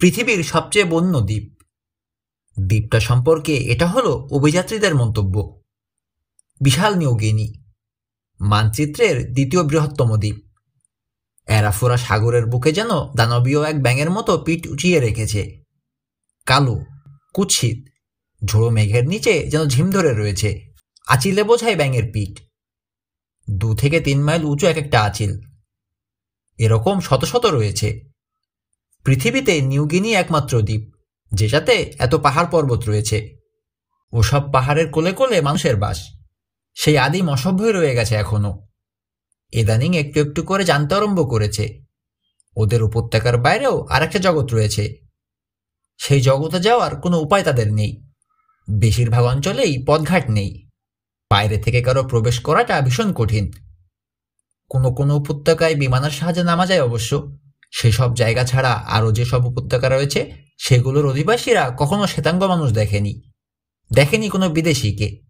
পৃথিবীর সবচেয়ে বন্য দ্বীপ। দ্বীপটা সম্পর্কে এটা হলো অভিযাত্রীদের মন্তব্য। বিশাল নিয়োগিনী মানচিত্রের দ্বিতীয় বৃহত্তম দ্বীপ। এরাফোরা সাগরের বুকে যেন দানবীয় এক ব্যাঙের মতো পিঠ উঁচিয়ে রেখেছে। কালো, কুৎসিত, ঝোড়ো মেঘের নিচে যেন ঝিম ধরে রয়েছে। আচিলে বোঝায় ব্যাঙের পিঠ। দু থেকে তিন মাইল উঁচু এক একটা আচিল। এরকম শত শত রয়েছে। পৃথিবীতে নিউগিনি একমাত্র দ্বীপ যেটাতে এত পাহাড় পর্বত রয়েছে। ওসব পাহাড়ের কোলে কোলে মানুষের বাস। সেই আদিম অসভ্যই রয়ে গেছে এখনও। এদানিং একটু একটু করে জানতে আরম্ভ করেছে। ওদের উপত্যকার বাইরেও আর একটা জগৎ রয়েছে। সেই জগতে যাওয়ার কোনো উপায় তাদের নেই। বেশিরভাগ অঞ্চলেই পথঘাট নেই। বাইরে থেকে কারও প্রবেশ করাটা ভীষণ কঠিন। কোনো কোনো উপত্যকায় বিমানের সাহায্যে নামা যায় অবশ্য। সেসব জায়গা ছাড়া আরও যেসব উপত্যকা রয়েছে, সেগুলোর অধিবাসীরা কখনো শ্বেতাঙ্গ মানুষ দেখেনি। দেখেনি কোনো বিদেশিকে।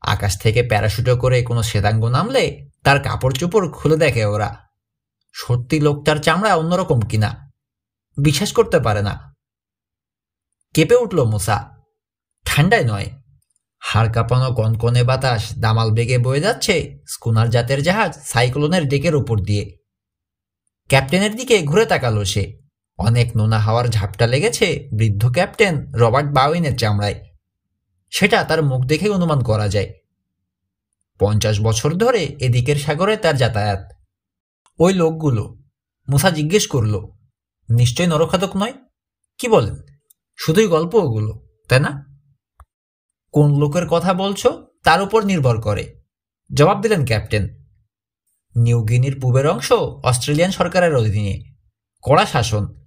আকাশ থেকে প্যারাশুটে করে কোনো শ্বেতাঙ্গ নামলে তার কাপড় চোপড় খুলে দেখে ওরা। সত্যি লোকটার চামড়া অন্যরকম কিনা? বিশ্বাস করতে পারে না। কেঁপে উঠল মুসা। ঠান্ডায় নয়। হাড় কাঁপানো কনকনে বাতাস দামাল বেগে বয়ে যাচ্ছে স্কুনার জাতের জাহাজ সাইক্লোনের ডেকের উপর দিয়ে। ক্যাপ্টেনের দিকে ঘুরে তাকালো সে। অনেক নোনা হাওয়ার ঝাপটা লেগেছে বৃদ্ধ ক্যাপ্টেন রবার্ট বাউইনের চামড়ায়। সেটা তার মুখ দেখে অনুমান করা যায়। পঞ্চাশ বছর ধরে এদিকের সাগরে তার যাতায়াত। ওই লোকগুলো, মুসা জিজ্ঞেস করল নিশ্চয় নরখাতক নয়? কি বলেন? শুধুই গল্প ওগুলো, তাই না? কোন লোকের কথা বলছো, তার উপর নির্ভর করে। জবাব দিলেন ক্যাপ্টেন নিউগিনির পূবের অংশ অস্ট্রেলিয়ান সরকারের অধীনে। কড়া শাসন।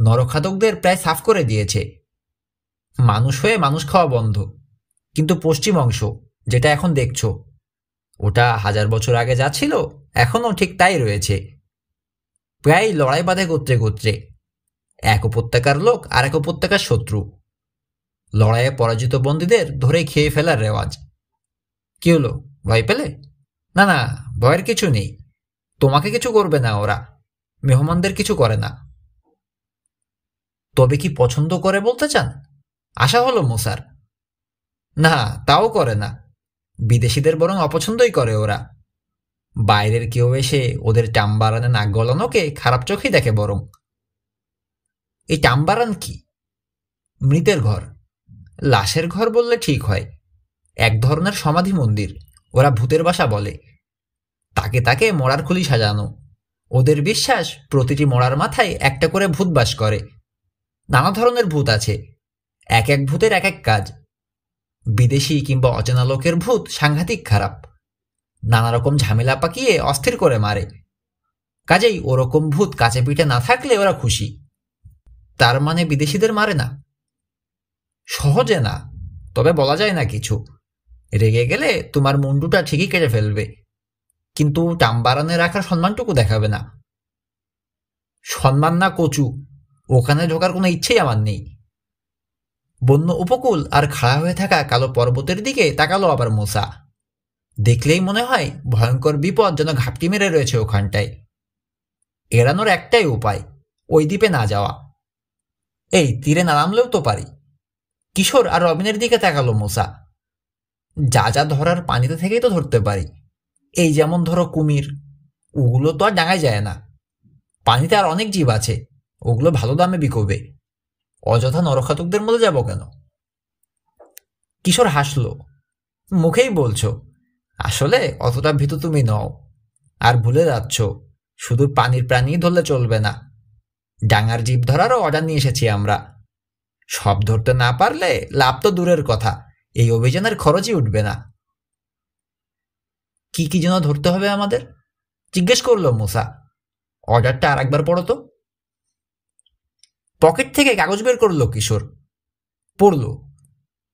নরখাদকদের প্রায় সাফ করে দিয়েছে। মানুষ হয়ে মানুষ খাওয়া বন্ধ। কিন্তু পশ্চিম অংশ, যেটা এখন দেখছ, ওটা হাজার বছর আগে যা ছিল, এখনও ঠিক তাই রয়েছে। প্রায় লড়াই বাঁধে গোত্রে গোত্রে। এক উপত্যকার লোক আর এক উপত্যকার শত্রু। লড়াইয়ে পরাজিত বন্দীদের ধরে খেয়ে ফেলার রেওয়াজ। কি হলো? ভয় পেলে? না না ভয়ের কিছু নেই। তোমাকে কিছু করবে না ওরা। মেহমানদের কিছু করে না। তবে কি পছন্দ করে বলতে চান? আশা হলো মোসার। না, তাও করে না। বিদেশিদের বরং অপছন্দই করে ওরা। বাইরের কেউ এসে ওদের টাম্বারানে নাক গলানোকে খারাপ চোখেই দেখে বরং। এই টাম্বারান কি? মৃতের ঘর। লাশের ঘর বললে ঠিক হয়। এক ধরনের সমাধি মন্দির। ওরা ভূতের বাসা বলে। তাকে তাকে মরার খুলি সাজানো। ওদের বিশ্বাস প্রতিটি মরার মাথায় একটা করে ভূত বাস করে। নানা ধরনের ভূত আছে। এক এক ভূতের এক এক কাজ। বিদেশি কিংবা অচেনা লোকের ভূত সাংঘাতিক খারাপ। নানা রকম ঝামেলা পাকিয়ে অস্থির করে মারে। কাজেই ওরকম ভূত কাছে পিঠে না থাকলে ওরা খুশি। তার মানে বিদেশিদের মারে না। সহজে না। তবে বলা যায় না কিছু। রেগে গেলে তোমার মুন্ডুটা ঠিকই কেটে ফেলবে। কিন্তু টাম্বারানে রাখার সম্মানটুকু দেখাবে না। সম্মান না কচু, ওখানে ঢোকার কোনো ইচ্ছেই আমার নেই। বন্য উপকূল আর খাড়া হয়ে থাকা কালো পর্বতের দিকে তাকালো আবার মোসা। দেখলেই মনে হয় ভয়ঙ্কর বিপদ যেন ঘাপটি মেরে রয়েছে ওখানটায়। এড়ানোর একটাই উপায়, ওই দ্বীপে না যাওয়া। এই তীরে না নামলেও তো পারি। কিশোর আর রবিনের দিকে তাকালো মোসা। যা যা ধরার পানিতে থেকেই তো ধরতে পারি। এই যেমন ধরো কুমির, ওগুলো তো আর ডাঙায় যায় না। পানিতে আর অনেক জীব আছে, ওগুলো ভালো দামে বিকোবে। অযথা নরখাতকদের মধ্যে যাব কেন? কিশোর হাসলো। মুখেই বলছো, আসলে অতটা ভীতু তুমি নও। আর ভুলে যাচ্ছ, শুধু পানির প্রাণী ধরলে চলবে না। ডাঙার জীব ধরারও অর্ডার নিয়ে এসেছি আমরা। সব ধরতে না পারলে লাভ তো দূরের কথা, এই অভিযানের খরচই উঠবে না। কি কি যেন ধরতে হবে আমাদের? জিজ্ঞেস করল মুসা। অর্ডারটা আর একবার পড়ো তো। পকেট থেকে কাগজ বের করল কিশোর। পড়ল,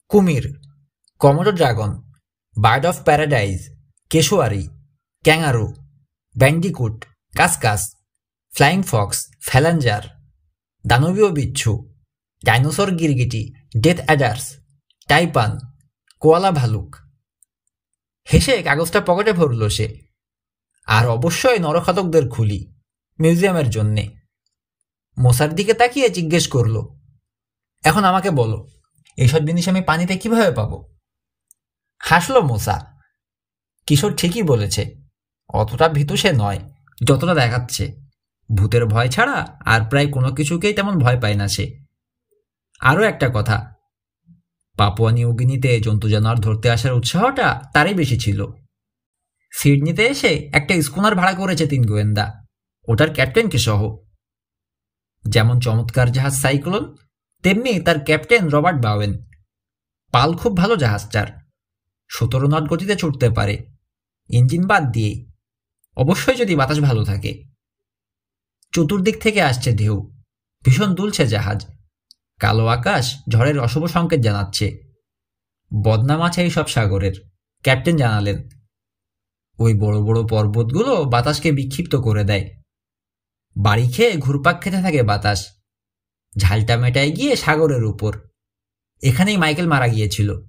কুমির, komodo dragon, bird of paradise, cassowary kangaroo bandicoot, cuscus, flying fox, phalanger, দানবীয় বিচ্ছু, ডাইনোসর গিরগিটি, ডেথ অ্যাডার্স, টাইপান, কোয়ালা ভালুক। হেসে কাগজটা পকেটে ভরল সে। আর অবশ্যই নরখাতকদের খুলি মিউজিয়ামের জন্যে। মশার দিকে তাকিয়ে জিজ্ঞেস করল, এখন আমাকে বলো, এসব জিনিস আমি পানিতে কীভাবে পাবো? হাসলো মশা কিশোর ঠিকই বলেছে, অতটা ভীতু সে নয়, যতটা দেখাচ্ছে। ভূতের ভয় ছাড়া আর প্রায় কোনো কিছুকেই তেমন ভয় পায় না সে। আরও একটা কথা পাপুয়া নিউগিনিতে জন্তু জানোয়ার ধরতে আসার উৎসাহটা তারই বেশি ছিল। সিডনিতে এসে একটা স্কুনার ভাড়া করেছে তিন গোয়েন্দা। ওটার ক্যাপ্টেনকে সহ। যেমন চমৎকার জাহাজ সাইক্লোন, তেমনি তার ক্যাপ্টেন রবার্ট বাওয়েন। পাল খুব ভালো জাহাজটার সতেরো নট গতিতে ছুটতে পারে। ইঞ্জিন বাদ দিয়ে। অবশ্যই যদি বাতাস ভালো থাকে। চতুর্দিক থেকে আসছে ঢেউ। ভীষণ দুলছে জাহাজ। কালো আকাশ ঝড়ের অশুভ সংকেত জানাচ্ছে। বদনাম আছে এই সব সাগরের, ক্যাপ্টেন জানালেন। ওই বড় বড় পর্বতগুলো বাতাসকে বিক্ষিপ্ত করে দেয়। বাড়ি খেয়ে ঘুরপাক খেতে থাকে বাতাস। ঝালটা মেটায় গিয়ে সাগরের উপর। এখানেই মাইকেল মারা গিয়েছিল।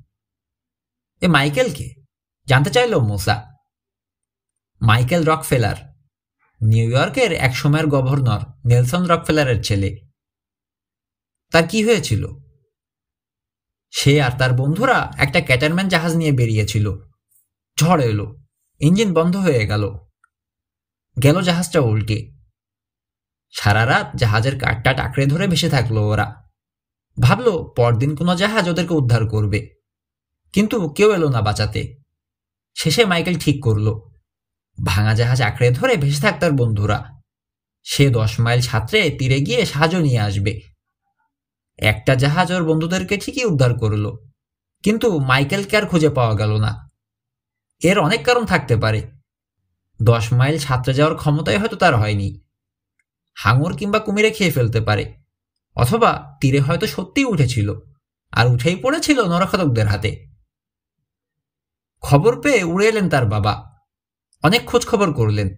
এ মাইকেলকে জানতে চাইল মোসা। Michael Rockefeller. নিউ ইয়র্কের এক সময়ের গভর্নর নেলসন রকফেলারের ছেলে। তার কি হয়েছিল? সে আর তার বন্ধুরা একটা ক্যাটারম্যান জাহাজ নিয়ে বেরিয়েছিল। ঝড় এলো, ইঞ্জিন বন্ধ হয়ে গেল। গেল জাহাজটা উল্টে। সারা রাত জাহাজের কাঠটা টাকড়ে ধরে ভেসে থাকল ওরা। ভাবলো, পরদিন কোনো জাহাজ ওদেরকে উদ্ধার করবে। কিন্তু কেউ এলো না বাঁচাতে। শেষে মাইকেল ঠিক করল। ভাঙা জাহাজ আঁকড়ে ধরে ভেসে থাক তার বন্ধুরা। সে দশ মাইল ছাত্রে তীরে গিয়ে সাহায্য নিয়ে আসবে। একটা জাহাজ ওর বন্ধুদেরকে ঠিকই উদ্ধার করল, কিন্তু মাইকেলকে আর খুঁজে পাওয়া গেল না। এর অনেক কারণ থাকতে পারে। দশ মাইল ছাত্রে যাওয়ার ক্ষমতাই হয়তো তার হয়নি। হাঙর কিংবা কুমিরে খেয়ে ফেলতে পারে, অথবা তীরে হয়তো সত্যিই উঠেছিল, আর উঠেই পড়েছিল নরখাতকদের হাতে। খবর পেয়ে উড়ে এলেন তার বাবা। অনেক খোঁজ খবর করলেন।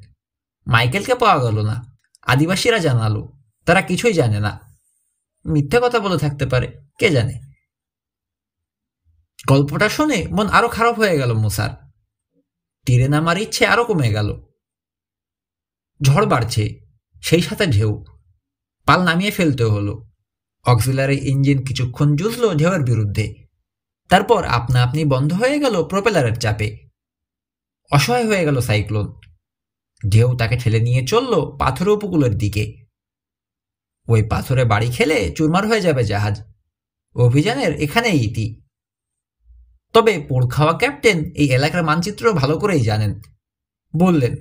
মাইকেলকে পাওয়া গেল না। আদিবাসীরা জানালো, তারা কিছুই জানে না। মিথ্যে কথা বলে থাকতে পারে, কে জানে? গল্পটা শুনে মন আরও খারাপ হয়ে গেল মুসার। তীরে নামার ইচ্ছে আরও কমে গেল। ঝড় বাড়ছে, সেই সাথে ঢেউ। পাল নামিয়ে ফেলতে হলো। অক্সিলারি ইঞ্জিন কিছুক্ষণ জুঝল ঢেউয়ের বিরুদ্ধে। তারপর আপনা আপনি বন্ধ হয়ে গেল প্রপেলারের চাপে। অসহায় হয়ে গেল সাইক্লোন। ঢেউ তাকে ঠেলে নিয়ে চলল পাথর উপকূলের দিকে। ওই পাথরে বাড়ি খেলে চুরমার হয়ে যাবে জাহাজ। অভিযানের এখানেই ইতি। তবে পোড় খাওয়া ক্যাপ্টেন এই এলাকার মানচিত্র ভালো করেই জানেন। বললেন,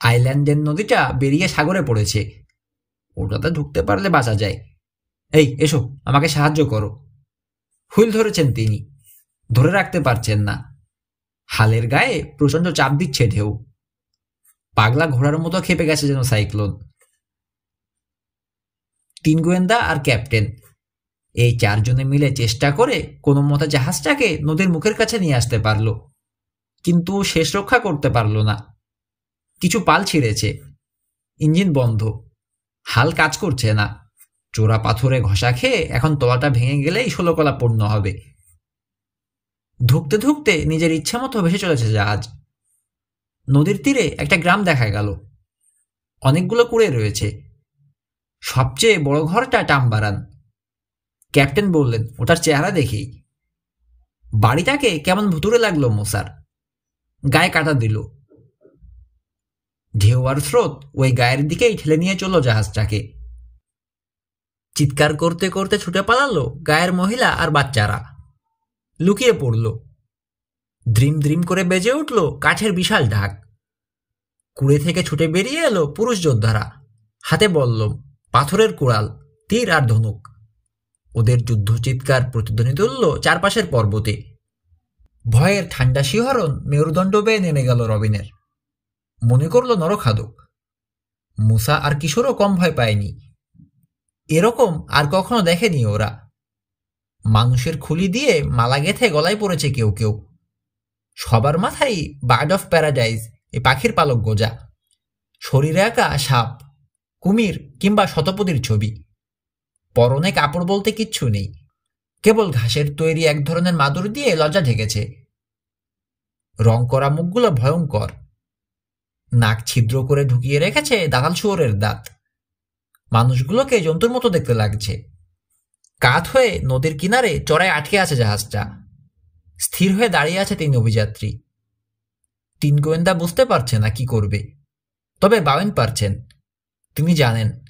আইল্যান্ডের নদীটা বেরিয়ে সাগরে পড়েছে। ওটাতে ঢুকতে পারলে বাঁচা যায়। এই, এসো, আমাকে সাহায্য করো। হুইল ধরেছেন তিনি। ধরে রাখতে পারছেন না। হালের গায়ে প্রচণ্ড চাপ দিচ্ছে ঢেউ। পাগলা ঘোড়ার মতো খেপে গেছে যেন সাইক্লোন। তিন গোয়েন্দা আর ক্যাপ্টেন। এই চারজনে মিলে চেষ্টা করে কোনো মতে জাহাজটাকে নদীর মুখের কাছে নিয়ে আসতে পারল। কিন্তু শেষ রক্ষা করতে পারল না। কিছু পাল ছিঁড়েছে। ইঞ্জিন বন্ধ। হাল কাজ করছে না। চোরা পাথরে ঘষা খেয়ে এখন তলাটা ভেঙে গেলেই ষোলকলা পূর্ণ হবে। ধুকতে ধুকতে নিজের ইচ্ছা মতো ভেসে চলেছে জাহাজ। নদীর তীরে একটা গ্রাম দেখা গেল। অনেকগুলো কুড়ে রয়েছে। সবচেয়ে বড় ঘরটা টামবারান। ক্যাপ্টেন বললেন, ওটার চেহারা দেখেই। বাড়িটাকে কেমন ভুতুরে লাগল মশার গায়ে কাটা দিল। ঢেউ আর স্রোত ওই গায়ের দিকেই ঠেলে নিয়ে চলল জাহাজটাকে। চিৎকার করতে করতে ছুটে পালালো গায়ের মহিলা আর বাচ্চারা। লুকিয়ে পড়ল। দ্রিম দ্রিম করে বেজে উঠল কাঠের বিশাল ঢাক। কুড়ে থেকে ছুটে বেরিয়ে এলো পুরুষ যোদ্ধারা। হাতে বললম পাথরের কুড়াল, তীর আর ধনুক। ওদের যুদ্ধ চিৎকার প্রতিধ্বনি তুলল চারপাশের পর্বতে। ভয়ের ঠান্ডা শিহরণ মেরুদণ্ড বেয়ে নেমে গেল রবিনের। মনে করল নরখাদক। মুসা আর কিশোরও কম ভয় পায়নি। এরকম আর কখনো দেখেনি ওরা। মানুষের খুলি দিয়ে মালা গেথে গলায় পড়েছে কেউ কেউ। সবার মাথায় বার্ড অফ প্যারাডাইজ, এ পাখির পালক গোজা। শরীরে আঁকা সাপ। কুমির কিংবা শতপদীর ছবি। পরনে কাপড় বলতে কিচ্ছু নেই। কেবল ঘাসের তৈরি এক ধরনের মাদুর দিয়ে লজ্জা ঢেকেছে। রং করা মুখগুলো ভয়ঙ্কর। নাক ছিদ্র করে ঢুকিয়ে রেখেছে দাঁতাল শুয়োরের দাঁত। মানুষগুলোকে জন্তুর মতো দেখতে লাগছে। কাত হয়ে নদীর কিনারে চড়ায় আটকে আছে জাহাজটা। স্থির হয়ে দাঁড়িয়ে আছে তিন অভিযাত্রী। তিন গোয়েন্দা বুঝতে পারছে না কি করবে। তবে বাউন পারছেন। তিনি জানেন,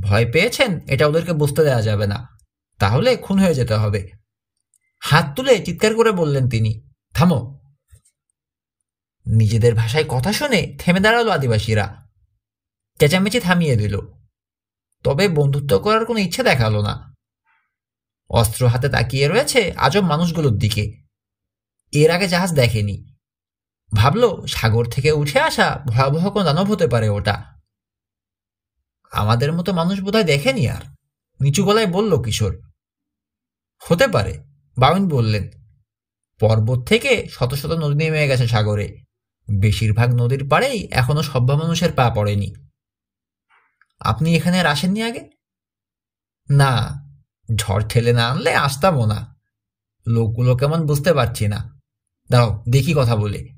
ভয় পেয়েছেন, এটা ওদেরকে বুঝতে দেওয়া যাবে না। তাহলে খুন হয়ে যেতে হবে। হাত তুলে চিৎকার করে বললেন তিনি, থামো। নিজেদের ভাষায় কথা শুনে থেমে দাঁড়াল আদিবাসীরা। চেঁচামেচি থামিয়ে দিল। তবে বন্ধুত্ব করার কোনো ইচ্ছে দেখাল না। অস্ত্র হাতে তাকিয়ে রয়েছে আজব মানুষগুলোর দিকে। এর আগে জাহাজ দেখেনি। ভাবল সাগর থেকে উঠে আসা ভয়াবহ কোনো দানব হতে পারে ওটা। আমাদের মতো মানুষ বোধহয় দেখেনি আর। নিচু গলায় বলল কিশোর। হতে পারে বাউন বললেন। পর্বত থেকে শত শত নদী নেমে গেছে সাগরে। বেশিরভাগ নদীর পাড়েই এখনও সভ্য মানুষের পা পড়েনি। আপনি এখানে আর আসেননি আগে? না, ঝড় ঠেলে না আনলে আসতামও না। লোকগুলো কেমন বুঝতে পারছি না। দাও দেখি কথা বলে।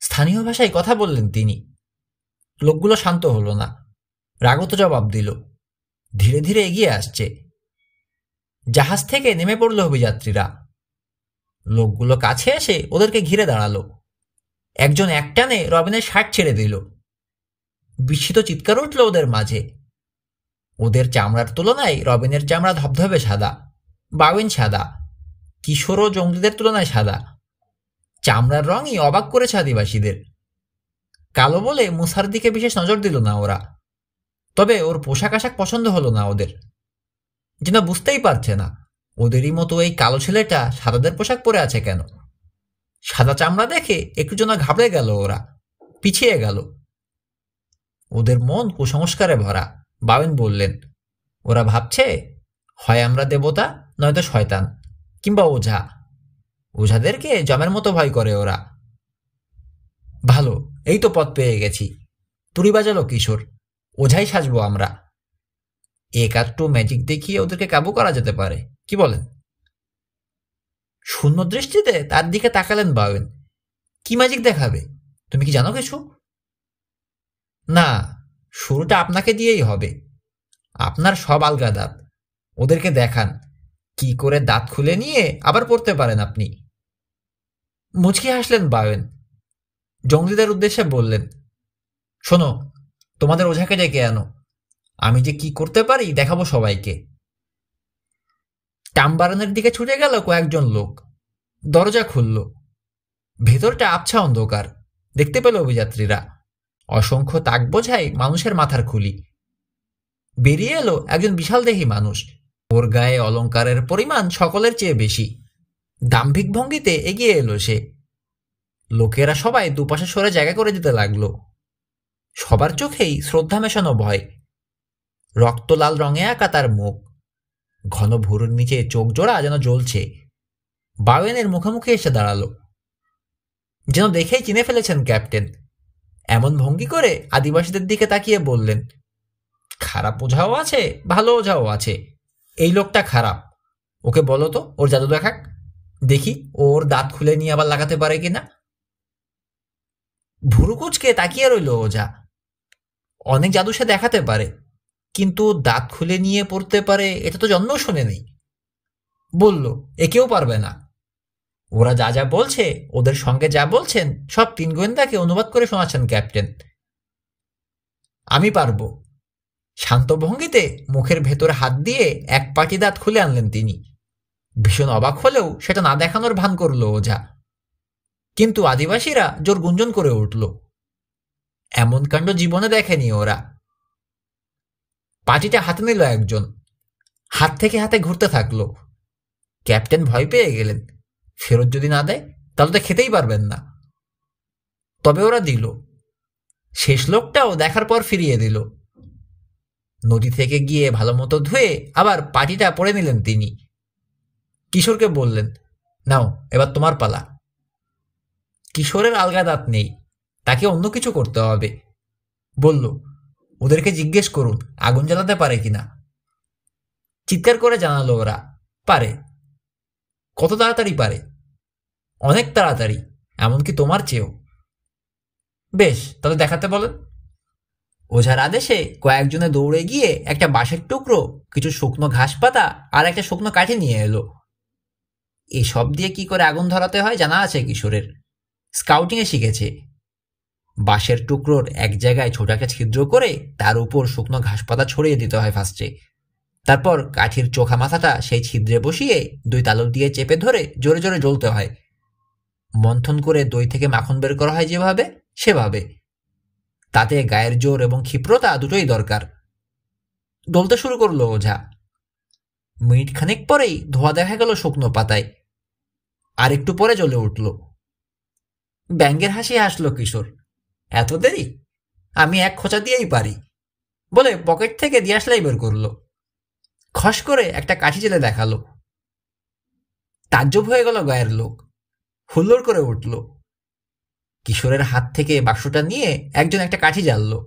স্থানীয় ভাষায় কথা বললেন তিনি। লোকগুলো শান্ত হলো না। রাগত জবাব দিল, ধীরে ধীরে এগিয়ে আসছে। জাহাজ থেকে নেমে পড়ল অভিযাত্রীরা। লোকগুলো কাছে এসে ওদেরকে ঘিরে দাঁড়াল। একজন একটানে রবিনের শার্ট ছেড়ে দিল। বিস্মিত চিৎকার উঠল ওদের মাঝে। ওদের চামড়ার তুলনায় রবিনের চামড়া ধবধবে সাদা বাউন সাদা, কিশোর ও জঙ্গলিদের তুলনায় সাদা। চামড়ার রঙই অবাক করেছে আদিবাসীদের। কালো বলে মুসার দিকে বিশেষ নজর দিল না ওরা। তবে ওর পোশাক আশাক পছন্দ হলো না ওদের। যেন বুঝতেই পারছে না, ওদেরই মতো এই কালো ছেলেটা সাদাদের পোশাক পরে আছে কেন? সাদা চামড়া দেখে একটু যেন ঘাবড়ে গেল ওরা, পিছিয়ে গেল। ওদের মন কুসংস্কারে ভরা, বাবেন বললেন, ওরা ভাবছে, হয় আমরা দেবতা, নয়তো শয়তান, কিংবা ওঝা। ওঝাদেরকে জমের মতো ভয় করে ওরা। ভালো, এই তো পথ পেয়ে গেছি। তুড়ি বাজালো কিশোর ওঝাই সাজবো আমরা। এক আধটু ম্যাজিক দেখিয়ে ওদেরকে কাবু করা যেতে পারে। কি বলেন? শূন্য দৃষ্টিতে তার দিকে তাকালেন বাউন কি ম্যাজিক দেখাবে? তুমি কি জানো কিছু? না, শুরুটা আপনাকে দিয়েই হবে। আপনার সব আলগা দাঁত। ওদেরকে দেখান, কি করে দাঁত খুলে নিয়ে আবার পড়তে পারেন আপনি। মুচকি হাসলেন বাউন জঙ্গলিদের উদ্দেশ্যে বললেন, শোনো তোমাদের ওঝাকে ডেকে আনো। আমি যে কি করতে পারি, দেখাবো সবাইকে। টাম্বারানের দিকে ছুটে গেল কয়েকজন লোক। দরজা খুলল। ভেতরটা আবছা অন্ধকার। দেখতে পেল অভিযাত্রীরা। অসংখ্য তাক বোঝাই মানুষের মাথার খুলি। বেরিয়ে এলো একজন বিশাল দেহী মানুষ। ওর গায়ে অলঙ্কারের পরিমাণ সকলের চেয়ে বেশি। দাম্ভিক ভঙ্গিতে এগিয়ে এলো সে। লোকেরা সবাই দুপাশে সরে জায়গা করে দিতে লাগল। সবার চোখেই শ্রদ্ধা মেশানো ভয়। রক্ত লাল রঙে আঁকা তার মুখ। ঘন ভুরুর নিচে চোখ জোড়া যেন জ্বলছে। বাউয়েনের মুখোমুখি এসে দাঁড়াল। যেন দেখেই চিনে ফেলেছেন ক্যাপ্টেন। এমন ভঙ্গি করে আদিবাসীদের দিকে তাকিয়ে বললেন, খারাপ ওঝাও আছে, ভালো ওঝাও আছে। এই লোকটা খারাপ। ওকে বলো তো, ওর জাদু দেখাক। দেখি, ওর দাঁত খুলে নিয়ে আবার লাগাতে পারে কিনা? ভুরুকুচকে তাকিয়ে রইল ওঝা। অনেক জাদু সে দেখাতে পারে, কিন্তু দাঁত খুলে নিয়ে পড়তে পারে, এটা তো জন্মেও শুনে নেই। বলল, একেও পারবে না। ওরা যা যা বলছে, ওদের সঙ্গে যা বলছেন, সব তিন গোয়েন্দাকে অনুবাদ করে শোনাচ্ছেন, ক্যাপ্টেন। আমি পারব। শান্ত ভঙ্গিতে মুখের ভেতরে হাত দিয়ে এক পাটি দাঁত খুলে আনলেন তিনি। ভীষণ অবাক হলেও সেটা না দেখানোর ভান করল ওঝা। কিন্তু আদিবাসীরা জোর গুঞ্জন করে উঠল। এমন কাণ্ড জীবনে দেখেনি ওরা। পাটিটা হাতে নিল একজন। হাত থেকে হাতে ঘুরতে থাকল। ক্যাপ্টেন ভয় পেয়ে গেলেন। ফেরত যদি না দেয়, তাহলে তো খেতেই পারবেন না। তবে ওরা দিল। শেষ লোকটাও দেখার পর ফিরিয়ে দিল। নদী থেকে গিয়ে ভালো মতো ধুয়ে আবার পাটিটা পড়ে নিলেন তিনি। কিশোরকে বললেন, নাও, এবার তোমার পালা। কিশোরের আলগা দাঁত নেই। তাকে অন্য কিছু করতে হবে। বলল, ওদেরকে জিজ্ঞেস করুন, আগুন জ্বালাতে পারে কিনা? চিৎকার করে জানালো ওরা, পারে। কত তাড়াতাড়ি পারে? অনেক তাড়াতাড়ি, এমনকি তোমার চেয়েও। বেশ, তাহলে দেখাতে বলেন। ওঝার আদেশে কয়েকজনে দৌড়ে গিয়ে একটা বাঁশের টুকরো, কিছু শুকনো ঘাস পাতা আর একটা শুকনো কাঠি নিয়ে এলো। এসব দিয়ে কি করে আগুন ধরাতে হয় জানা আছে কিশোরের। স্কাউটিংয়ে শিখেছে। বাঁশের টুকরোর এক জায়গায় ছোট একটা ছিদ্র করে তার উপর শুকনো ঘাস পাতা ছড়িয়ে দিতে হয় ফার্স্টে তারপর কাঠির চোখা মাথাটা সেই ছিদ্রে বসিয়ে দুই তালু দিয়ে চেপে ধরে জোরে জোরে জ্বলতে হয়। মন্থন করে দই থেকে মাখন বের করা হয় যেভাবে, সেভাবে। তাতে গায়ের জোর এবং ক্ষিপ্রতা দুটোই দরকার। দলতে শুরু করল ওঝা। মিনিট খানিক পরেই ধোয়া দেখা গেল শুকনো পাতায়। আর একটু পরে জ্বলে উঠল। ব্যাঙ্গের হাসি হাসলো কিশোর। এত দেরি? আমি এক খোঁচা দিয়েই পারি। বলে পকেট থেকে দিয়ে আসলেই বের করল। খস করে একটা কাঠি জেলে দেখাল। তাজ্জব হয়ে গেল গায়ের লোক। হুল্লোড় করে উঠল। কিশোরের হাত থেকে বাক্সটা নিয়ে একজন একটা কাঠি জ্বালল।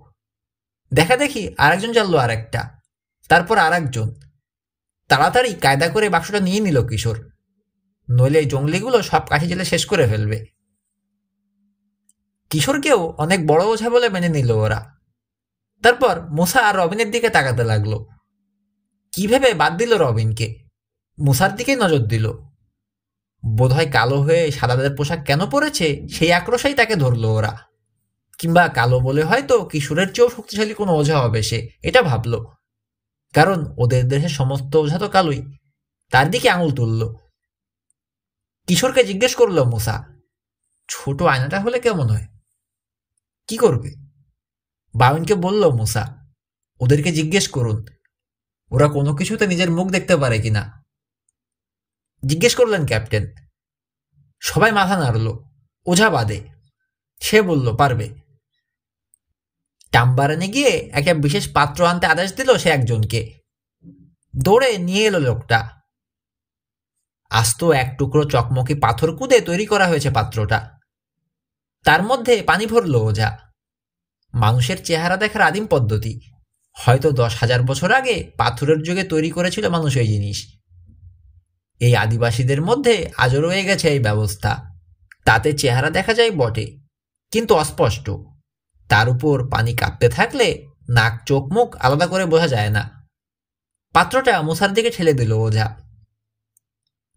দেখা দেখি আরেকজন জ্বাললো আর একটা তারপর আর একজন তাড়াতাড়ি কায়দা করে বাক্সটা নিয়ে নিল কিশোর। নইলে জঙ্গলিগুলো সব কাঠি জেলে শেষ করে ফেলবে। কিশোরকেও অনেক বড় ওঝা বলে মেনে নিল ওরা। তারপর মুসা আর রবিনের দিকে তাকাতে লাগল। কি ভেবে বাদ দিল রবিনকে? মুসার দিকে নজর দিল। বোধহয় কালো হয়ে সাদাদের পোশাক কেন পরেছে সেই আক্রোশেই তাকে ধরলো ওরা। কিংবা কালো বলে হয়তো কিশোরের চেয়েও শক্তিশালী কোনো ওঝা হবে সে, এটা ভাবল। কারণ ওদের দেশের সমস্ত ওঝা তো কালোই। তার দিকে আঙুল তুলল। কিশোরকে জিজ্ঞেস করল মুসা, ছোট আয়নাটা হলে কেমন হয়? কি করবে? বাউনকে বলল, মুসা, ওদেরকে জিজ্ঞেস করুন। ওরা কোনো কিছুতে নিজের মুখ দেখতে পারে কিনা জিজ্ঞেস করলেন ক্যাপ্টেন। সবাই মাথা নাড়ল। ওঝা বাদে। সে বলল, পারবে। টাম্বারানে গিয়ে একটা বিশেষ পাত্র আনতে আদেশ দিল সে একজনকে। দৌড়ে নিয়ে এলো লোকটা। আস্ত এক টুকরো চকমকি পাথর কুদে তৈরি করা হয়েছে পাত্রটা। তার মধ্যে পানি ভরল ওঝা মানুষের চেহারা দেখার আদিম পদ্ধতি। হয়তো দশ হাজার বছর আগে পাথরের যুগে তৈরি করেছিল মানুষ এই জিনিস। এই আদিবাসীদের মধ্যে আজও রয়ে গেছে এই ব্যবস্থা। তাতে চেহারা দেখা যায় বটে, কিন্তু অস্পষ্ট। তার উপর পানি কাঁপতে থাকলে নাক, চোখ, মুখ আলাদা করে বোঝা যায় না। পাত্রটা মুসার দিকে ঠেলে দিল ওঝা।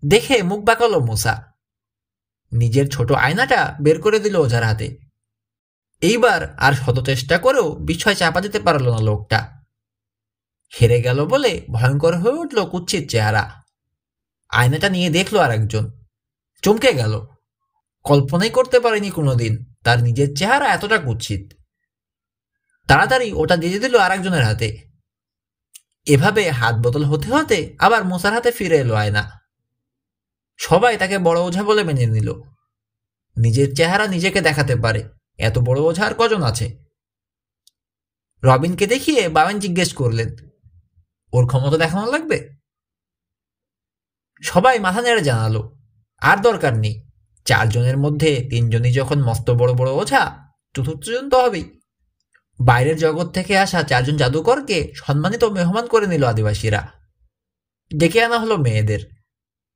দেখে মুখ বাঁকালো মুসা নিজের ছোট আয়নাটা বের করে দিল ওঝার হাতে। এইবার আর শত চেষ্টা করেও বিস্ময় চাপা দিতে পারল না লোকটা। হেরে গেল বলে ভয়ঙ্কর হয়ে উঠল কুচ্ছিত চেহারা। আয়নাটা নিয়ে দেখল আর একজন চমকে গেল। কল্পনাই করতে পারেনি কোনোদিন তার নিজের চেহারা এতটা কুচ্ছিত। তাড়াতাড়ি ওটা দিয়ে দিল আর একজনের হাতে। এভাবে হাত বদল হতে হতে আবার মোসার হাতে ফিরে এলো আয়না। সবাই তাকে বড় ওঝা বলে মেনে নিল। নিজের চেহারা নিজেকে দেখাতে পারে। এত বড় ওঝা আর কজন আছে? রবিনকে দেখিয়ে বাবেন জিজ্ঞেস করলেন, ওর ক্ষমতা দেখানো লাগবে? সবাই মাথা নেড়ে জানালো, আর দরকার নেই। চারজনের মধ্যে তিনজনই যখন মস্ত বড় বড় ওঝা চতুর্থজন তো হবেই। বাইরের জগৎ থেকে আসা চারজন জাদুকরকে সম্মানিত মেহমান করে নিল আদিবাসীরা। ডেকে আনা হলো মেয়েদের।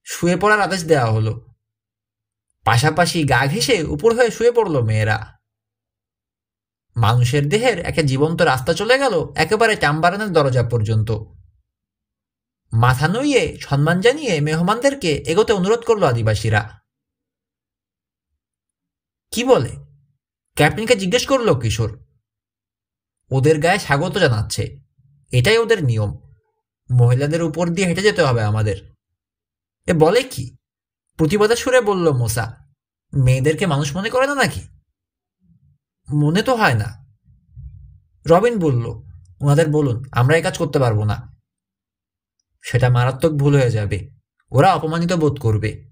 শুয়ে পড়ার আদেশ দেওয়া হলো। পাশাপাশি গা ঘেসে উপর হয়ে শুয়ে পড়ল মেয়েরা। মানুষের দেহের একটা জীবন্ত রাস্তা চলে গেল একেবারে চাম্বারানের দরজা পর্যন্ত। মাথা নইয়ে সম্মান জানিয়ে মেহমানদেরকে এগোতে অনুরোধ করল আদিবাসীরা। কি বলে? ক্যাপ্টেনকে জিজ্ঞেস করল কিশোর। ওদের গায়ে স্বাগত জানাচ্ছে। এটাই ওদের নিয়ম। মহিলাদের উপর দিয়ে হেঁটে যেতে হবে আমাদের। এ বলে কি? প্রতিবাদের সুরে বলল মোসা, মেয়েদেরকে মানুষ মনে করে না নাকি? মনে তো হয় না। রবিন বলল ওনাদের বলুন, আমরা এই কাজ করতে পারব না। সেটা মারাত্মক ভুল হয়ে যাবে। ওরা অপমানিত বোধ করবে।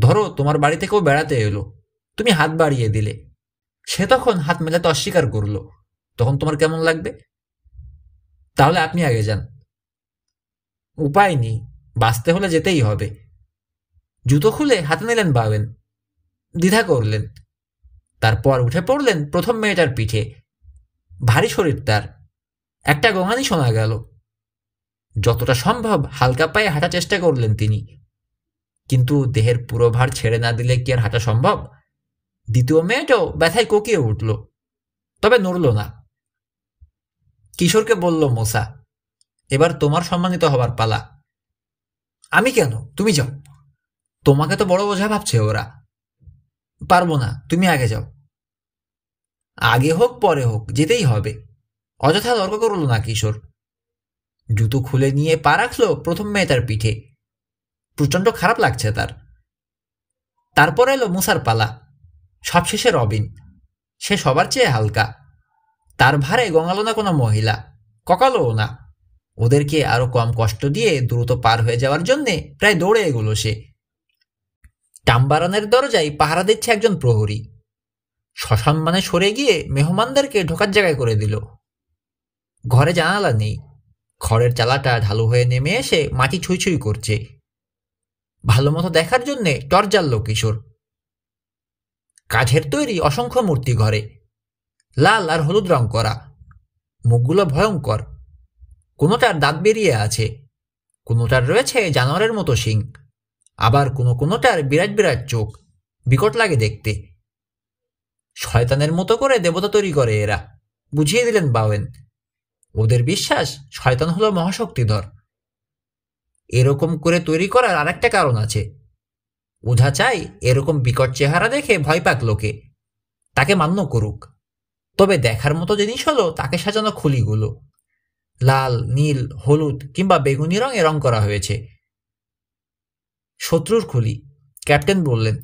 ধরো, তোমার বাড়ি থেকেও বেড়াতে এলো। তুমি হাত বাড়িয়ে দিলে। সে তখন হাত মেলাতে অস্বীকার করল। তখন তোমার কেমন লাগবে? তাহলে আপনি আগে যান। উপায় নেই। বাঁচতে হলে যেতেই হবে। জুতো খুলে হাতে নিলেন বাবেন দ্বিধা করলেন। তারপর উঠে পড়লেন প্রথম মেয়েটার পিঠে। ভারী শরীর তার। একটা গঙানি শোনা গেল। যতটা সম্ভব হালকা পায়ে হাঁটা চেষ্টা করলেন তিনি। কিন্তু দেহের পুরো ভার ছেড়ে না দিলে কি আর হাঁটা সম্ভব? দ্বিতীয় মেয়েটাও ব্যথায় কোকিয়ে উঠল, তবে নড়ল না। কিশোরকে বলল মোসা এবার তোমার সম্মানিত হবার পালা। আমি কেন? তুমি যাও। তোমাকে তো বড় বোঝা ভাবছে ওরা। পারব না, তুমি আগে যাও। আগে হোক, পরে হোক, যেতেই হবে। অযথা তর্ক করল না কিশোর। জুতো খুলে নিয়ে পা রাখল প্রথম মেয়ে তার পিঠে। প্রচণ্ড খারাপ লাগছে তার। তারপর এলো মুসার পালা। সবশেষে রবিন। সে সবার চেয়ে হালকা। তার ভারে গঙালো না কোনো মহিলা। ককালও না। ওদেরকে আরও কম কষ্ট দিয়ে দ্রুত পার হয়ে যাওয়ার জন্যে প্রায় দৌড়ে এগুলো সে। টাম্বারানের দরজায় পাহারা দিচ্ছে একজন প্রহরী। সসম্মানে সরে গিয়ে মেহমানদেরকে ঢোকার জায়গায় করে দিল। ঘরে জানালা নেই। খড়ের চালাটা ঢালু হয়ে নেমে এসে মাটি ছুঁই ছুঁই করছে। ভালো মতো দেখার জন্যে টর্চ জ্বালল কিশোর। কাঠের তৈরি অসংখ্য মূর্তি ঘরে। লাল আর হলুদ রং করা। মুখগুলো ভয়ঙ্কর। কোনোটার দাঁত বেরিয়ে আছে, কোনোটার রয়েছে জানোয়ারের মতো শিং, আবার কোনো কোনোটার বিরাট বিরাট চোখ, বিকট লাগে দেখতে। শয়তানের মতো করে দেবতা তৈরি করে এরা, বুঝিয়ে দিলেন বাওয়েন। ওদের বিশ্বাস শয়তান হলো মহাশক্তিধর। এরকম করে তৈরি করার আরেকটা কারণ আছে। ওঝা চাই এরকম বিকট চেহারা দেখে ভয় পাক লোকে, তাকে মান্য করুক। তবে দেখার মতো জিনিস হলো তাকে সাজানো খুলিগুলো। লাল, নীল, হলুদ কিংবা বেগুনি রঙে রং করা হয়েছে। শত্রুর খুলি, ক্যাপ্টেন বললেন,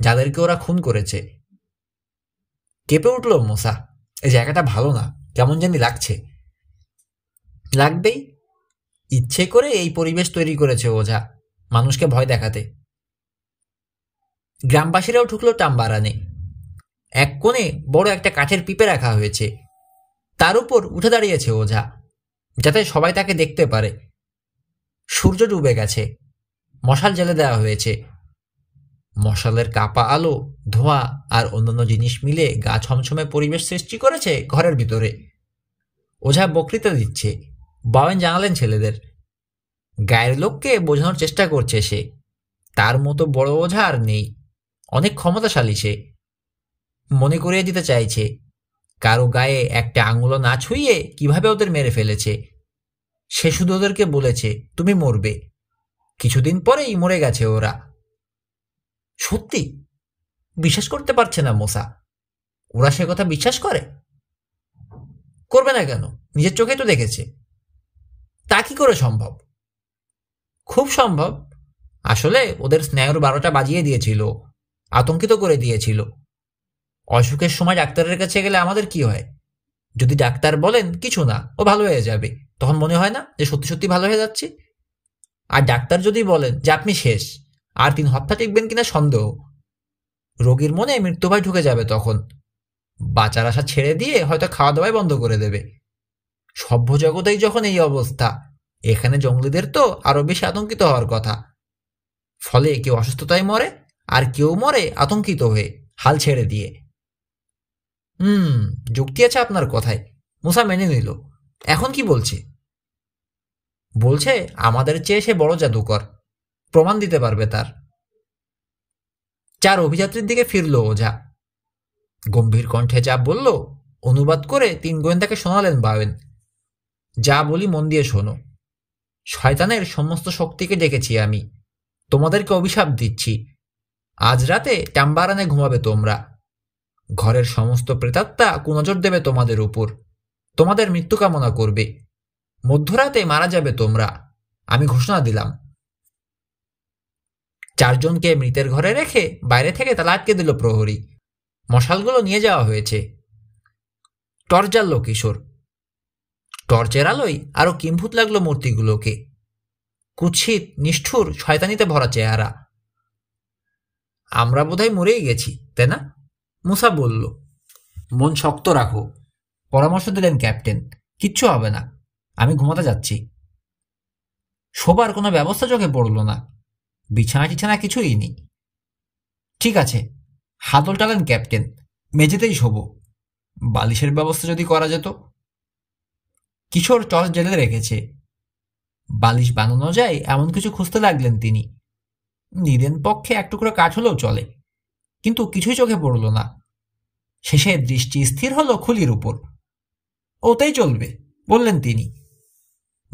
যাদেরকে ওরা খুন করেছে। কেঁপে উঠল মোসা এই জায়গাটা ভালো না, কেমন জানি লাগছে। লাগবেই। ইচ্ছে করে এই পরিবেশ তৈরি করেছে ওঝা, মানুষকে ভয় দেখাতে। গ্রামবাসীরাও ঢুকলো টাম্বারানে। এক কোণে বড় একটা কাঠের পিপে রাখা হয়েছে। তার উপর উঠে দাঁড়িয়েছে ওঝা। যাতে সবাই তাকে দেখতে পারে। সূর্য ডুবে গেছে, মশাল জ্বেলে দেওয়া হয়েছে। মশালের কাপা আলো, ধোঁয়া আর অন্যান্য জিনিস মিলে গা ছমছমে পরিবেশ সৃষ্টি করেছে ঘরের ভিতরে। ওঝা বক্তৃতা দিচ্ছে, বাওয়েন জানালেন ছেলেদের। গায়ের লোককে বোঝানোর চেষ্টা করছে সে। তার মতো বড় ওঝা আর নেই, অনেক ক্ষমতাশালী সে। মনে করিয়ে দিতে চাইছে। কারও গায়ে একটা আঙুলো না ছুঁয়ে কীভাবে ওদের মেরে ফেলেছে? সে শুধু ওদেরকে বলেছে, তুমি মরবে। কিছুদিন পরেই মরে গেছে ওরা। সত্যি? বিশ্বাস করতে পারছে না মোসা। ওরা সে কথা বিশ্বাস করে? করবে না কেন? নিজের চোখে তো দেখেছে। তা কি করে সম্ভব? খুব সম্ভব। আসলে ওদের স্নায়ুর বারোটা বাজিয়ে দিয়েছিল। আতঙ্কিত করে দিয়েছিল। অসুখের সময় ডাক্তারের কাছে গেলে আমাদের কি হয়? যদি ডাক্তার বলেন, কিছু না, ও ভালো হয়ে যাবে। তখন মনে হয় না যে সত্যি সত্যি ভালো হয়ে যাচ্ছে? আর ডাক্তার যদি বলেন যে, আপনি শেষ, আর তিন হপ্তাহ টিকবেন কিনা সন্দেহ। রোগীর মনে মৃত্যুভয় ঢুকে যাবে তখন। বাঁচার আশা ছেড়ে দিয়ে হয়তো খাওয়া দাওয়াই বন্ধ করে দেবে। সভ্য জগতেই যখন এই অবস্থা, এখানে জঙ্গলিদের তো আরও বেশি আতঙ্কিত হওয়ার কথা। ফলে কেউ অসুস্থতায় মরে, আর কেউ মরে আতঙ্কিত হয়ে হাল ছেড়ে দিয়ে। হুম, যুক্তি আছে আপনার কথায়। মুসা মেনে নিল। এখন কি বলছে? বলছে, আমাদের চেয়ে সে বড় জাদুকর। প্রমাণ দিতে পারবে তার। চার অভিযাত্রীর দিকে ফিরল ওঝা। গম্ভীর কণ্ঠে যা বলল, অনুবাদ করে তিন গোয়েন্দাকে শোনালেন বাওয়েন যা বলি মন দিয়ে শোনো। শয়তানের সমস্ত শক্তিকে ডেকেছি আমি। তোমাদেরকে অভিশাপ দিচ্ছি। আজ রাতে টাম্বারানে ঘুমাবে তোমরা। ঘরের সমস্ত প্রেতাত্মা কুনজর দেবে তোমাদের উপর। তোমাদের মৃত্যু কামনা করবে। মধ্যরাতে মারা যাবে তোমরা। আমি ঘোষণা দিলাম। চারজনকে মৃতের ঘরে রেখে বাইরে থেকে তালা আটকে দিল প্রহরী। মশালগুলো নিয়ে যাওয়া হয়েছে। টর্চ জ্বালল কিশোর। টর্চের আলোয় আরও কিম্ভূত লাগল মূর্তিগুলোকে। কুৎসিত, নিষ্ঠুর, শয়তানিতে ভরা চেহারা। আমরা বোধহয় মরেই গেছি, তাই না? মুসা বলল, মন শক্ত রাখো। পরামর্শ দিলেন ক্যাপ্টেন, কিচ্ছু হবে না। আমি ঘুমাতে যাচ্ছি। শোবার কোনো ব্যবস্থা চোখে পড়ল না। বিছানা টিছানা কিছুই নেই। ঠিক আছে, হাতল টালেন ক্যাপ্টেন, মেঝেতেই শোব। বালিশের ব্যবস্থা যদি করা যেত। কিশোর টর্চ জেলে রেখেছে। বালিশ বানানো যায়, এমন কিছু খুঁজতে লাগলেন তিনি। নিদেন পক্ষে এক টুকরো কাঠ হলেও চলে। কিন্তু কিছুই চোখে পড়ল না। শেষে দৃষ্টি স্থির হলো খুলির উপর। ওতেই চলবে, বললেন তিনি।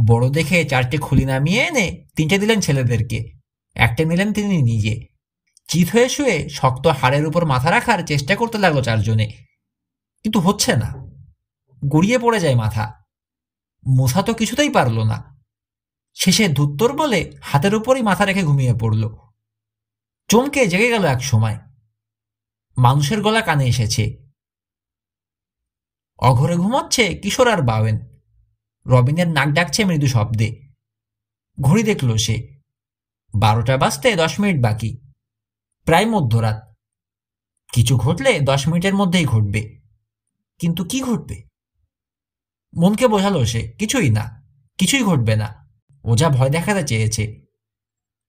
বড় দেখে চারটে খুলি নামিয়ে এনে তিনটে দিলেন ছেলেদেরকে। একটা নিলেন তিনি নিজে। চিত হয়ে শুয়ে শক্ত হাড়ের উপর মাথা রাখার চেষ্টা করতে লাগল চারজনে। কিন্তু হচ্ছে না। গড়িয়ে পড়ে যায় মাথা। মশা তো কিছুতেই পারল না। শেষে ধুত্তর বলে হাতের উপরই মাথা রেখে ঘুমিয়ে পড়ল। চমকে জেগে গেল এক সময়। মানুষের গলা কানে এসেছে। অঘরে ঘুমাচ্ছে কিশোর আর বাওয়েন। রবিনের নাক ডাকছে মৃদু শব্দে। ঘড়ি দেখল সে। বারোটা বাজতে দশ মিনিট বাকি। প্রায় মধ্যরাত। কিছু ঘটলে দশ মিনিটের মধ্যেই ঘটবে। কিন্তু কি ঘটবে? মনকে বোঝালো সে, কিছুই না। কিছুই ঘটবে না। ও যা ভয় দেখাতে চেয়েছে।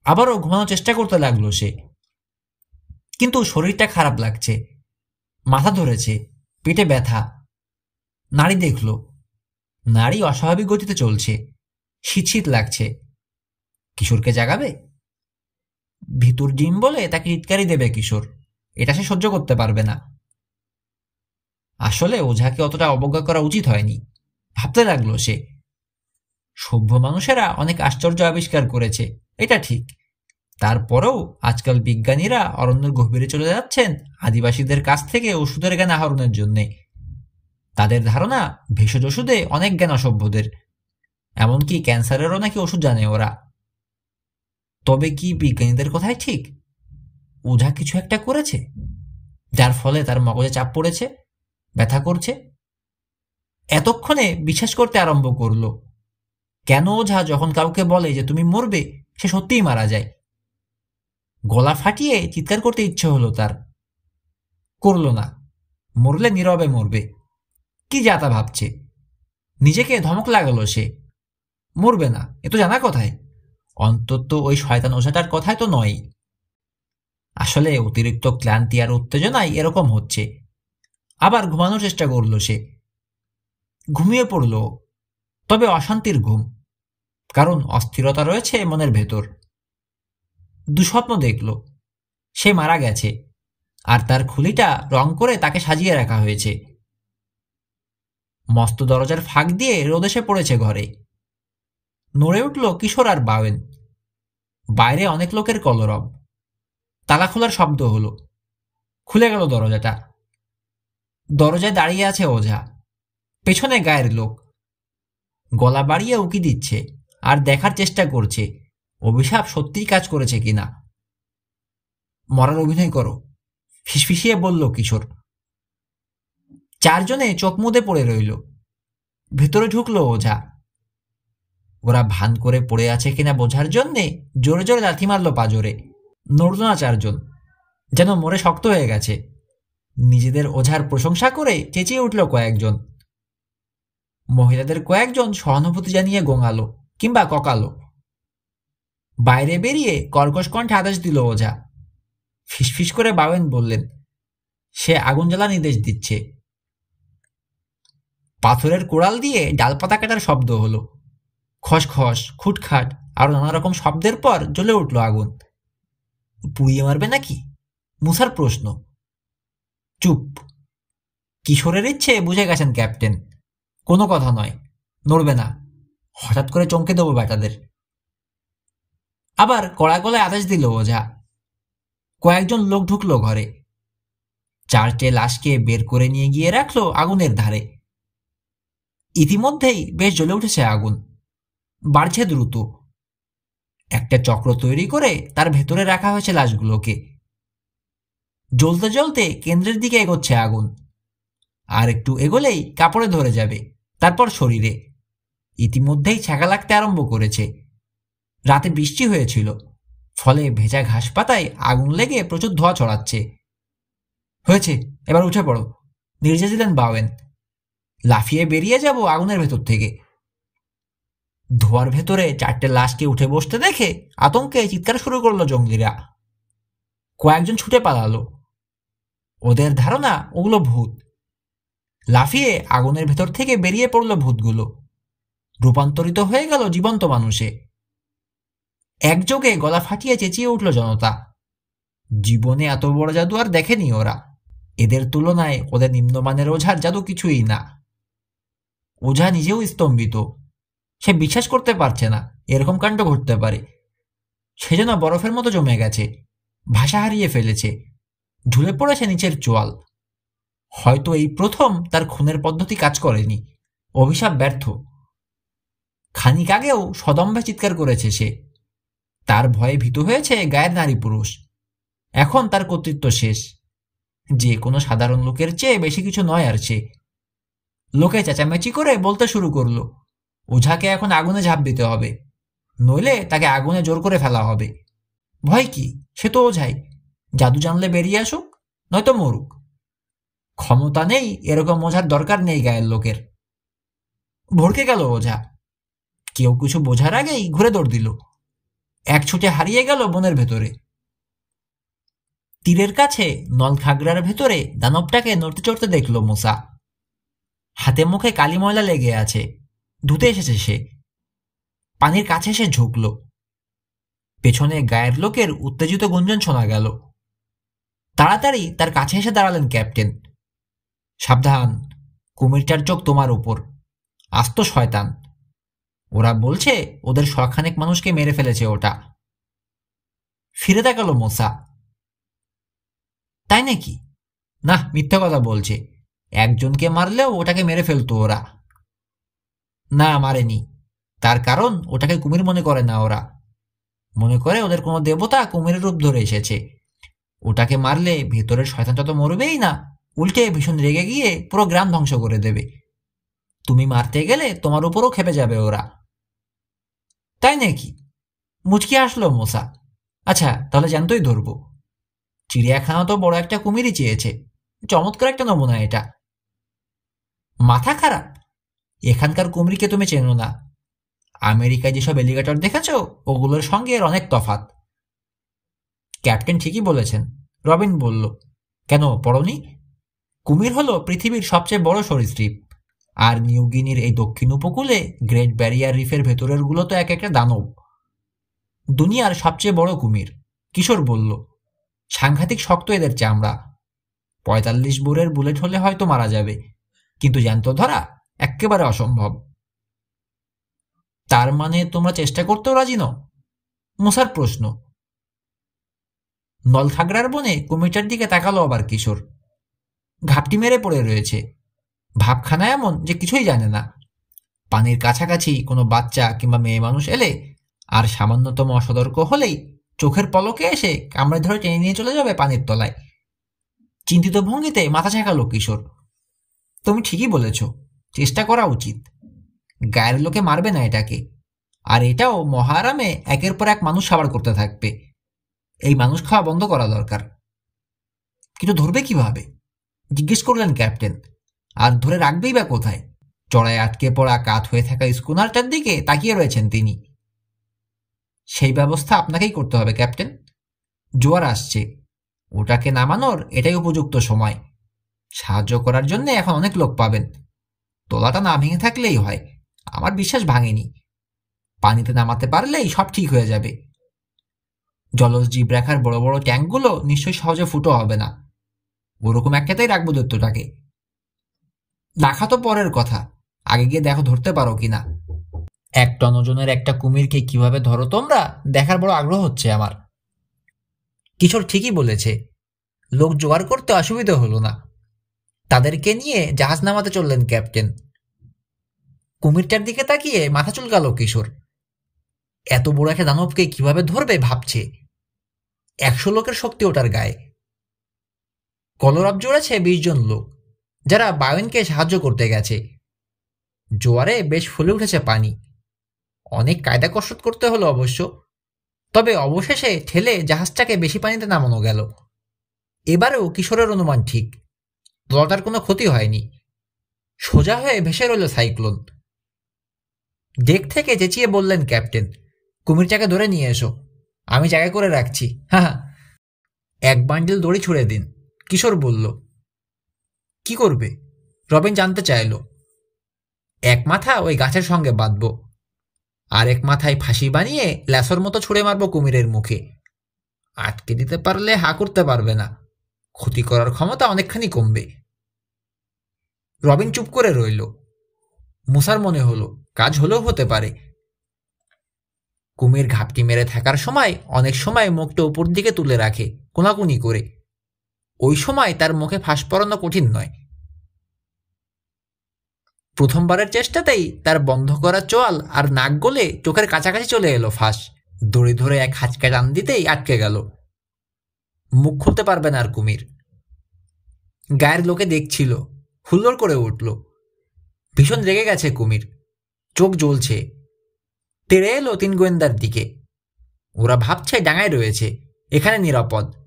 আবারও ঘুমানোর চেষ্টা করতে লাগল সে। কিন্তু শরীরটা খারাপ লাগছে। মাথা ধরেছে, পেটে ব্যথা। নারী দেখল, নারী অস্বাভাবিক গতিতে চলছে শীত শীত লাগছে। কিশোরকে জাগাবে? ভিতর ডিম বলে তাকে চিৎকারই দেবে কিশোর, এটা সে সহ্য করতে পারবে না। আসলে ওঝাকে অতটা অবজ্ঞা করা উচিত হয়নি, ভাবতে লাগল সে। সভ্য মানুষেরা অনেক আশ্চর্য আবিষ্কার করেছে, এটা ঠিক। তারপরেও আজকাল বিজ্ঞানীরা অরণ্যের গভীরে চলে যাচ্ছেন আদিবাসীদের কাছ থেকে ওষুধের জ্ঞান আহরণের জন্যে। তাদের ধারণা, ভেষজ ওষুধে অনেক জ্ঞান অসভ্যদের এমনকি ক্যান্সারেরও নাকি ওষুধ জানে ওরা। তবে কি বিজ্ঞানীদের কথাই ঠিক? ওঝা কিছু একটা করেছে, যার ফলে তার মগজে চাপ পড়েছে, ব্যথা করছে। এতক্ষণে বিশ্বাস করতে আরম্ভ করল। কেন ওঝা যখন কাউকে বলে যে তুমি মরবে, সে সত্যিই মারা যায়? গলা ফাটিয়ে চিৎকার করতে ইচ্ছে হলো তার। করল না। মরলে নীরবে মরবে। কি যাতা ভাবছে। নিজেকে ধমক লাগালো সে। মরবে না। এ তো জানা কথায় অন্তত ওই শয়তান ওষাটার কথায় তো নয়। আসলে অতিরিক্ত ক্লান্তি আর উত্তেজনায় এরকম হচ্ছে। আবার ঘুমানোর চেষ্টা করল সে। ঘুমিয়ে পড়ল। তবে অশান্তির ঘুম। কারণ অস্থিরতা রয়েছে মনের ভেতর। দুস্বপ্ন দেখল। সে মারা গেছে আর তার খুলিটা রং করে তাকে সাজিয়ে রাখা হয়েছে। মস্ত দরজার ফাঁক দিয়ে রোদেশে পড়েছে ঘরে। নড়ে উঠল কিশোর আর বাওয়েন বাইরে অনেক লোকের কলরব। তালা খোলার শব্দ হলো। খুলে গেল দরজাটা। দরজায় দাঁড়িয়ে আছে ওঝা। পেছনে গায়ের লোক। গলা বাড়িয়ে উকি দিচ্ছে আর দেখার চেষ্টা করছে। অভিশাপ সত্যিই কাজ করেছে কিনা? মরার অভিনয় করো। ফিসফিসিয়ে বলল কিশোর। চারজনে চোখ মুদে পড়ে রইল। ভেতরে ঢুকলো ওঝা। ওরা ভান করে পড়ে আছে কিনা বোঝার জন্যে জোরে জোরে লাথি মারল পাজরে নড়ল না চারজন। যেন মরে শক্ত হয়ে গেছে। নিজেদের ওঝার প্রশংসা করে চেঁচিয়ে উঠল কয়েকজন। মহিলাদের কয়েকজন সহানুভূতি জানিয়ে গোঙালো কিংবা ককালো। বাইরে বেরিয়ে কর্কশ কণ্ঠে আদেশ দিল ওঝা। ফিসফিস করে বাবেন বললেন, সে আগুন জ্বালা নির্দেশ দিচ্ছে। পাথরের কোড়াল দিয়ে ডালপাতা কাটার শব্দ হলো। খসখস, খুটখাট, আরও নানা রকম শব্দের পর জ্বলে উঠল আগুন। পুড়িয়ে মারবে নাকি? মুসার প্রশ্ন। চুপ। কিশোরের ইচ্ছে বুঝে গেছেন ক্যাপ্টেন। কোনো কথা নয়, নড়বে না। হঠাৎ করে চমকে দেবো ব্যাটাদের আবার কড়া গলায় আদেশ দিল ওঝা। কয়েকজন লোক ঢুকলো ঘরে। চারটে লাশকে বের করে নিয়ে গিয়ে রাখল আগুনের ধারে। ইতিমধ্যেই বেশ জ্বলে উঠেছে আগুন। বাড়ছে দ্রুত। একটা চক্র তৈরি করে তার ভেতরে রাখা হয়েছে লাশগুলোকে। জ্বলতে জ্বলতে কেন্দ্রের দিকে এগোচ্ছে আগুন। আর একটু এগোলেই কাপড়ে ধরে যাবে, তারপর শরীরে। ইতিমধ্যেই ছাকা লাগতে আরম্ভ করেছে। রাতে বৃষ্টি হয়েছিল। ফলে ভেজা ঘাস পাতায় আগুন লেগে প্রচুর ধোয়া ছড়াচ্ছে। হয়েছে, এবার উঠে পড়ো। নির্দেশ দিলেন বাওয়েন, লাফিয়ে বেরিয়ে যাব আগুনের ভেতর থেকে। ধোয়ার ভেতরে চারটে লাশকে উঠে বসতে দেখে আতঙ্কে চিৎকার শুরু করল জঙ্গলিরা কয়েকজন ছুটে পালালো। ওদের ধারণা ওগুলো ভূত। লাফিয়ে আগুনের ভেতর থেকে বেরিয়ে পড়ল ভূতগুলো। রূপান্তরিত হয়ে গেল জীবন্ত মানুষে। একযোগে গলা ফাটিয়ে চেঁচিয়ে উঠল জনতা। জীবনে এত বড় জাদু আর দেখেনি ওরা। এদের তুলনায় ওদের নিম্নমানের ওঝার জাদু কিছুই না। ওঝা নিজেও স্তম্ভিত। সে বিশ্বাস করতে পারছে না, এরকম কাণ্ড ঘটতে পারে। সে যেন বরফের মতো জমে গেছে, ভাষা হারিয়ে ফেলেছে ঝুলে পড়েছে নিচের চোয়াল। হয়তো এই প্রথম তার খুনের পদ্ধতি কাজ করেনি, অভিশাপ ব্যর্থ। খানিক আগেও সদম্ভে চিৎকার করেছে সে। তার ভয়ে ভীত হয়েছে গায়ের নারী পুরুষ। এখন তার কর্তৃত্ব শেষ। যে কোনো সাধারণ লোকের চেয়ে বেশি কিছু নয় আর সে। লোকে চেঁচামেচি করে বলতে শুরু করল, ওঝাকে এখন আগুনে ঝাঁপ দিতে হবে। নইলে তাকে আগুনে জোর করে ফেলা হবে। ভয় কি? সে তো ওঝাই। জাদু জানলে বেরিয়ে আসুক, নয়তো মরুক। ক্ষমতা নেই, এরকম ওঝার দরকার নেই গায়ের লোকের। ভরকে গেল ওঝা। কেউ কিছু বোঝার আগেই ঘুরে দৌড় দিল। এক ছুটে হারিয়ে গেল বনের ভেতরে। তীরের কাছে নলখাগড়ার ভেতরে দানবটাকে নড়তে চড়তে দেখল মোসা। হাতে মুখে কালি ময়লা লেগে আছে, ধুতে এসেছে সে। পানির কাছে এসে ঝুঁকল। পেছনে গায়ের লোকের উত্তেজিত গুঞ্জন শোনা গেল। তাড়াতাড়ি তার কাছে এসে দাঁড়ালেন ক্যাপ্টেন। সাবধান, কুমিরটার চোখ তোমার উপর, আস্ত শয়তান। ওরা বলছে ওদের শখানেক মানুষকে মেরে ফেলেছে ওটা। ফিরে দেখাল মোসা। তাই নাকি? না মিথ্যা কথা বলছে। একজনকে মারলেও ওটাকে মেরে ফেলতো ওরা। না, মারেনি। তার কারণ ওটাকে কুমির মনে করে না ওরা। মনে করে ওদের কোনো দেবতা কুমিরের রূপ ধরে এসেছে। ওটাকে মারলে ভেতরের শয়তানটা তো মরবেই না। উল্টে ভীষণ রেগে গিয়ে পুরো গ্রাম ধ্বংস করে দেবে। তুমি মারতে গেলে তোমার উপরও খেপে যাবে ওরা। তাই নাকি? মুচকি আসলো মশা আচ্ছা তাহলে জানতোই ধরবো। চিড়িয়াখানা তো বড় একটা কুমিরই চেয়েছে। চমৎকার একটা নমুনা এটা। মাথা খারাপ? এখানকার কুমিরকে তুমি চেনো না। আমেরিকায় যেসব এলিগেটর দেখেছ, ওগুলোর সঙ্গে এর অনেক তফাত ক্যাপ্টেন ঠিকই বলেছেন। রবিন বলল, কেন, পড়নি? কুমির হলো পৃথিবীর সবচেয়ে বড় সরীসৃপ। আর নিউগিনির এই দক্ষিণ উপকূলে গ্রেট ব্যারিয়ার রিফের ভেতরেরগুলো তো এক একটা দানব। দুনিয়ার সবচেয়ে বড় কুমির, কিশোর বলল, সাংঘাতিক শক্ত এদের চামড়া। পঁয়তাল্লিশ বোরের বুলেট হলে হয়তো মারা যাবে, কিন্তু জ্যান্ত ধরা একেবারে অসম্ভব। তার মানে তোমরা চেষ্টা করতেও রাজি নও? মুসার প্রশ্ন। নলখাগড়ার বনে কুমিরটার দিকে তাকালো আবার কিশোর। ঘাপটি মেরে পড়ে রয়েছে। ভাবখানা এমন যে কিছুই জানে না। পানির কাছাকাছি কোনো বাচ্চা কিংবা মেয়ে মানুষ এলে আর সামান্যতম অসতর্ক হলেই চোখের পলকে এসে কামড়ে ধরে টেনে নিয়ে চলে যাবে পানির তলায়। চিন্তিত ভঙ্গিতে মাথা ছেঁকালো কিশোর। তুমি ঠিকই বলেছ, চেষ্টা করা উচিত। গায়ের লোকে মারবে না এটাকে। আর এটাও মহারামে একের পর এক মানুষ সাবার করতে থাকবে। এই মানুষ খাওয়া বন্ধ করা দরকার। কিন্তু ধরবে কীভাবে? জিজ্ঞেস করলেন ক্যাপ্টেন। আর ধরে রাখবেই বা কোথায়? চড়ায় আটকে পড়া কাত হয়ে থাকা স্কুনারটার দিকে তাকিয়ে রয়েছেন তিনি। সেই ব্যবস্থা আপনাকেই করতে হবে, ক্যাপ্টেন। জোয়ার আসছে। ওটাকে নামানোর এটাই উপযুক্ত সময়। সাহায্য করার জন্য এখন অনেক লোক পাবেন। তোলাটা না ভেঙে থাকলেই হয়। আমার বিশ্বাস ভাঙেনি। পানিতে নামাতে পারলেই সব ঠিক হয়ে যাবে। জলজ জীব রাখার বড় বড় ট্যাঙ্কগুলো নিশ্চয়ই সহজে ফুটো হবে না। ওরকম একটাতেই রাখব দৈত্যটাকে। দেখা তো পরের কথা। আগে গিয়ে দেখো ধরতে পারো কিনা। এক টন ওজনের একটা কুমিরকে কীভাবে ধরো তোমরা? দেখার বড় আগ্রহ হচ্ছে আমার। কিশোর ঠিকই বলেছে, লোক জোগাড় করতে অসুবিধা হলো না। তাদেরকে নিয়ে জাহাজ নামাতে চললেন ক্যাপ্টেন। কুমিরটার দিকে তাকিয়ে মাথা চুলকালো কিশোর। এত বড় একটা দানবকে কীভাবে ধরবে ভাবছে। একশো লোকের শক্তি ওটার গায়ে। কলরব জোড়াছে বিশ জন লোক। যারা বায়নকে সাহায্য করতে গেছে। জোয়ারে বেশ ফুলে উঠেছে পানি। অনেক কায়দা কসরত করতে হলো অবশ্য। তবে অবশেষে ঠেলে জাহাজটাকে বেশি পানিতে নামানো গেল। এবারেও কিশোরের অনুমান ঠিক। দলটার কোনো ক্ষতি হয়নি। সোজা হয়ে ভেসে রইল সাইক্লোন। ডেক থেকে চেঁচিয়ে বললেন ক্যাপ্টেন, কুমিরটাকে ধরে নিয়ে এসো। আমি জায়গা করে রাখছি। হ্যাঁ এক বান্ডিল দড়ি ছুড়ে দিন, কিশোর বলল। কি করবে? রবিন জানতে চাইল। এক মাথা ওই গাছের সঙ্গে বাঁধব, আর এক মাথায় ফাঁসি বানিয়ে ল্যাসর মতো ছুঁড়ে মারব কুমিরের মুখে। আটকে দিতে পারলে হা করতে পারবে না, ক্ষতি করার ক্ষমতা অনেকখানি কমবে। রবিন চুপ করে রইল। মুসার মনে হলো, কাজ হলেও হতে পারে। কুমির ঘাপটি মেরে থাকার সময় অনেক সময় মুখটা উপর দিকে তুলে রাখে, কোনাকুনি করে। ওই সময় তার মুখে ফাঁস পড়ানো কঠিন নয়। প্রথমবারের চেষ্টাতেই তার বন্ধ করা চোয়াল আর নাক গলে চোখের কাছাকাছি চলে এলো ফাঁস। দড়ি ধরে এক হাঁচকা টান দিতেই আটকে গেল। মুখ খুলতে পারবে না আর কুমির। গায়ের লোকে দেখছিল, হুল্লোড় করে উঠল। ভীষণ রেগে গেছে কুমির। চোখ জ্বলছে। তেড়ে এলো তিন গোয়েন্দার দিকে। ওরা ভাবছে ডাঙায় রয়েছে, এখানে নিরাপদ।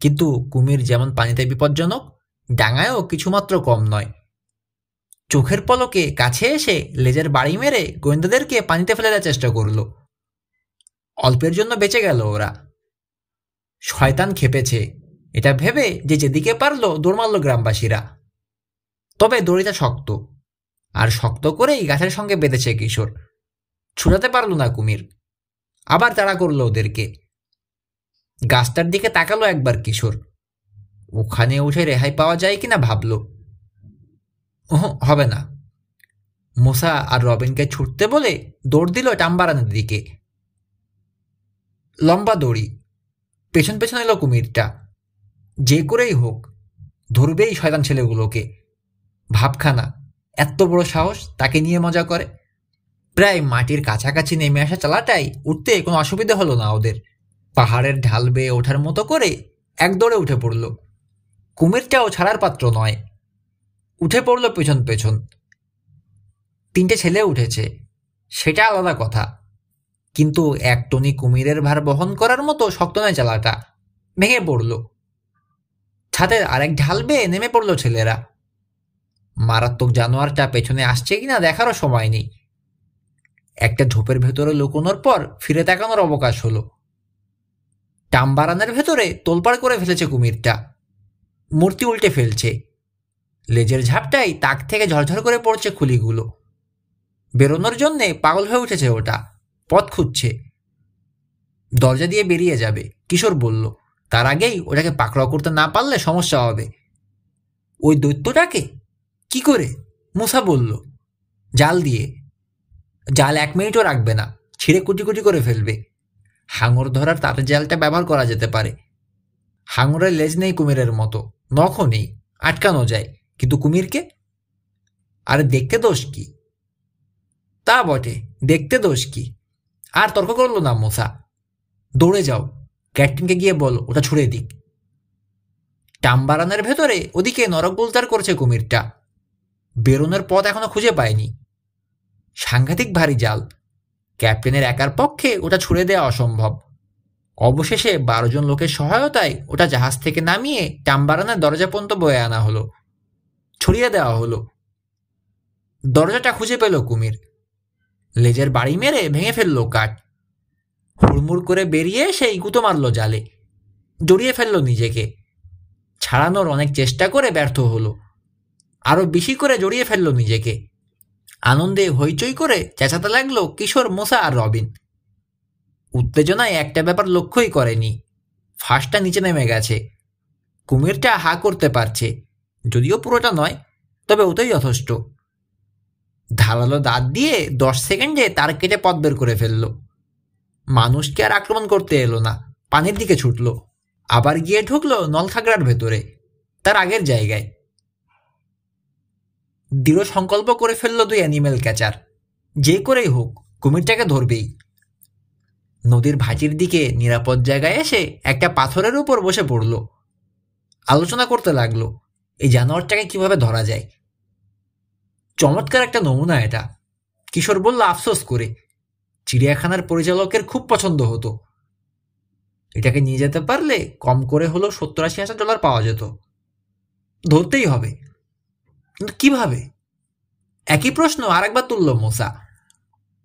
কিন্তু কুমির যেমন পানিতে বিপজ্জনক, ডাঙায়ও কিছুমাত্র কম নয়। চোখের পলকে কাছে এসে লেজের বাড়ি মেরে গোয়েন্দাদেরকে পানিতে ফেলে দেওয়ার চেষ্টা করল। অল্পের জন্য বেঁচে গেল ওরা। শয়তান খেপেছে। এটা ভেবে যে যেদিকে পারল দৌড় মারল গ্রামবাসীরা। তবে দড়িটা শক্ত। আর শক্ত করেই গাছের সঙ্গে বেঁধেছে কিশোর। ছুটাতে পারল না কুমির। আবার তাড়া করল ওদেরকে। গাছটার দিকে তাকালো একবার কিশোর। ওখানে উঠে রেহাই পাওয়া যায় কিনা ভাবল। হবে না। মোসা আর রবিনকে ছুটতে বলে দৌড় দিল টাম্বারানের দিকে। লম্বা দড়ি, পেছন পেছন এলো কুমিরটা। যে করেই হোক, ধরবেই শয়তান ছেলেগুলোকে। ভাবখানা, এত বড় সাহস তাকে নিয়ে মজা করে। প্রায় মাটির কাছাকাছি নেমে আসা চালাটাই উঠতে কোনো অসুবিধা হলো না ওদের। পাহাড়ের ঢাল বেয়ে ওঠার মতো করে এক দৌড়ে উঠে পড়ল। কুমিরটাও ছাড়ার পাত্র নয়। উঠে পড়ল পেছন পেছন। তিনটে ছেলে উঠেছে, সেটা আলাদা কথা। কিন্তু এক টনি কুমিরের ভার বহন করার মতো শক্ত নয় চালাটা। ভেঙে পড়ল। ছাদের আরেক ঢাল বেয়ে নেমে পড়ল ছেলেরা। মারাত্মক জানোয়ারটা পেছনে আসছে কিনা দেখারও সময় নেই। একটা ঝোপের ভেতরে লুকোনোর পর ফিরে তাকানোর অবকাশ হলো। টামবারানের ভেতরে তোলপাড় করে ফেলেছে কুমিরটা। মূর্তি উল্টে ফেলছে। লেজের ঝাপটাই তাক থেকে ঝরঝর করে পড়ছে খুলিগুলো। বেরোনোর জন্যে পাগল হয়ে উঠেছে ওটা। পথ খুঁজছে। দরজা দিয়ে বেরিয়ে যাবে, কিশোর বলল। তার আগেই ওটাকে পাকড়াও করতে না পারলে সমস্যা হবে। ওই দৈত্যটাকে? কি করে? মুসা বলল। জাল দিয়ে। জাল এক মিনিটও রাখবে না, ছিঁড়ে কুটি কুটি করে ফেলবে। হাঙর ধরার তার জালটা ব্যবহার করা যেতে পারে। হাঙরের লেজ নেই কুমিরের মতো, নখও নেই, আটকানো যায়, কিন্তু কুমিরকে? আর দেখতে দোষ কি? তা বটে, দেখতে দোষ কি? আর তর্ক করল না মোসা। দৌড়ে যাও ক্যাপ্টেনকে গিয়ে বল, ওটা ছুড়ে দিক। টাম্বারানের ভেতরে ওদিকে নরক বুলতার করছে কুমিরটা। বেরোনোর পথ এখনও খুঁজে পায়নি। সাংঘাতিক ভারী জাল ক্যাপ্টেনের একার পক্ষে ওটা ছুড়ে দেওয়া অসম্ভব। অবশেষে বারো জন লোকের সহায়তায় ওটা জাহাজ থেকে নামিয়ে টাম্বারানের দরজা পর্যন্ত বয়ে আনা হলো, ছড়িয়ে দেওয়া হলো। দরজাটা খুঁজে পেল কুমির। লেজের বাড়ি মেরে ভেঙে ফেলল কাঠ। হুড়মুড় করে বেরিয়ে সেই গুঁতো মারল জালে, জড়িয়ে ফেলল নিজেকে। ছাড়ানোর অনেক চেষ্টা করে ব্যর্থ হলো আরও বেশি করে জড়িয়ে ফেলল নিজেকে। আনন্দে হইচই করে চেঁচাতে লাগল কিশোর, মোসা আর রবিন। উত্তেজনায় একটা ব্যাপার লক্ষ্যই করেনি। ফাঁসটা নিচে নেমে গেছে। কুমিরটা হা করতে পারছে। যদিও পুরোটা নয়, তবে ওটাই যথেষ্ট। ধারালো দাঁত দিয়ে দশ সেকেন্ডে তার কেটে পথ বের করে ফেলল। মানুষকে আর আক্রমণ করতে এলো না, পানির দিকে ছুটল। আবার গিয়ে ঢুকলো নলখাগড়ার ভেতরে, তার আগের জায়গায়। দৃঢ় সংকল্প করে ফেলল দুই অ্যানিমেল ক্যাচার যে করেই হোক, কুমিরটাকে ধরবেই। নদীর ভাটির দিকে নিরাপদ জায়গায় এসে একটা পাথরের উপর বসে পড়ল। আলোচনা করতে লাগল, এই জানোয়ারটাকে কীভাবে ধরা যায়। চমৎকার একটা নমুনা এটা। কিশোর বলল, আফসোস করে। চিড়িয়াখানার পরিচালকের খুব পছন্দ হতো। এটাকে নিয়ে যেতে পারলে কম করে হলেও সত্তর আশি হাজার ডলার পাওয়া যেত। ধরতেই হবে। কীভাবে? একই প্রশ্ন আরেকবার তুলল মোসা।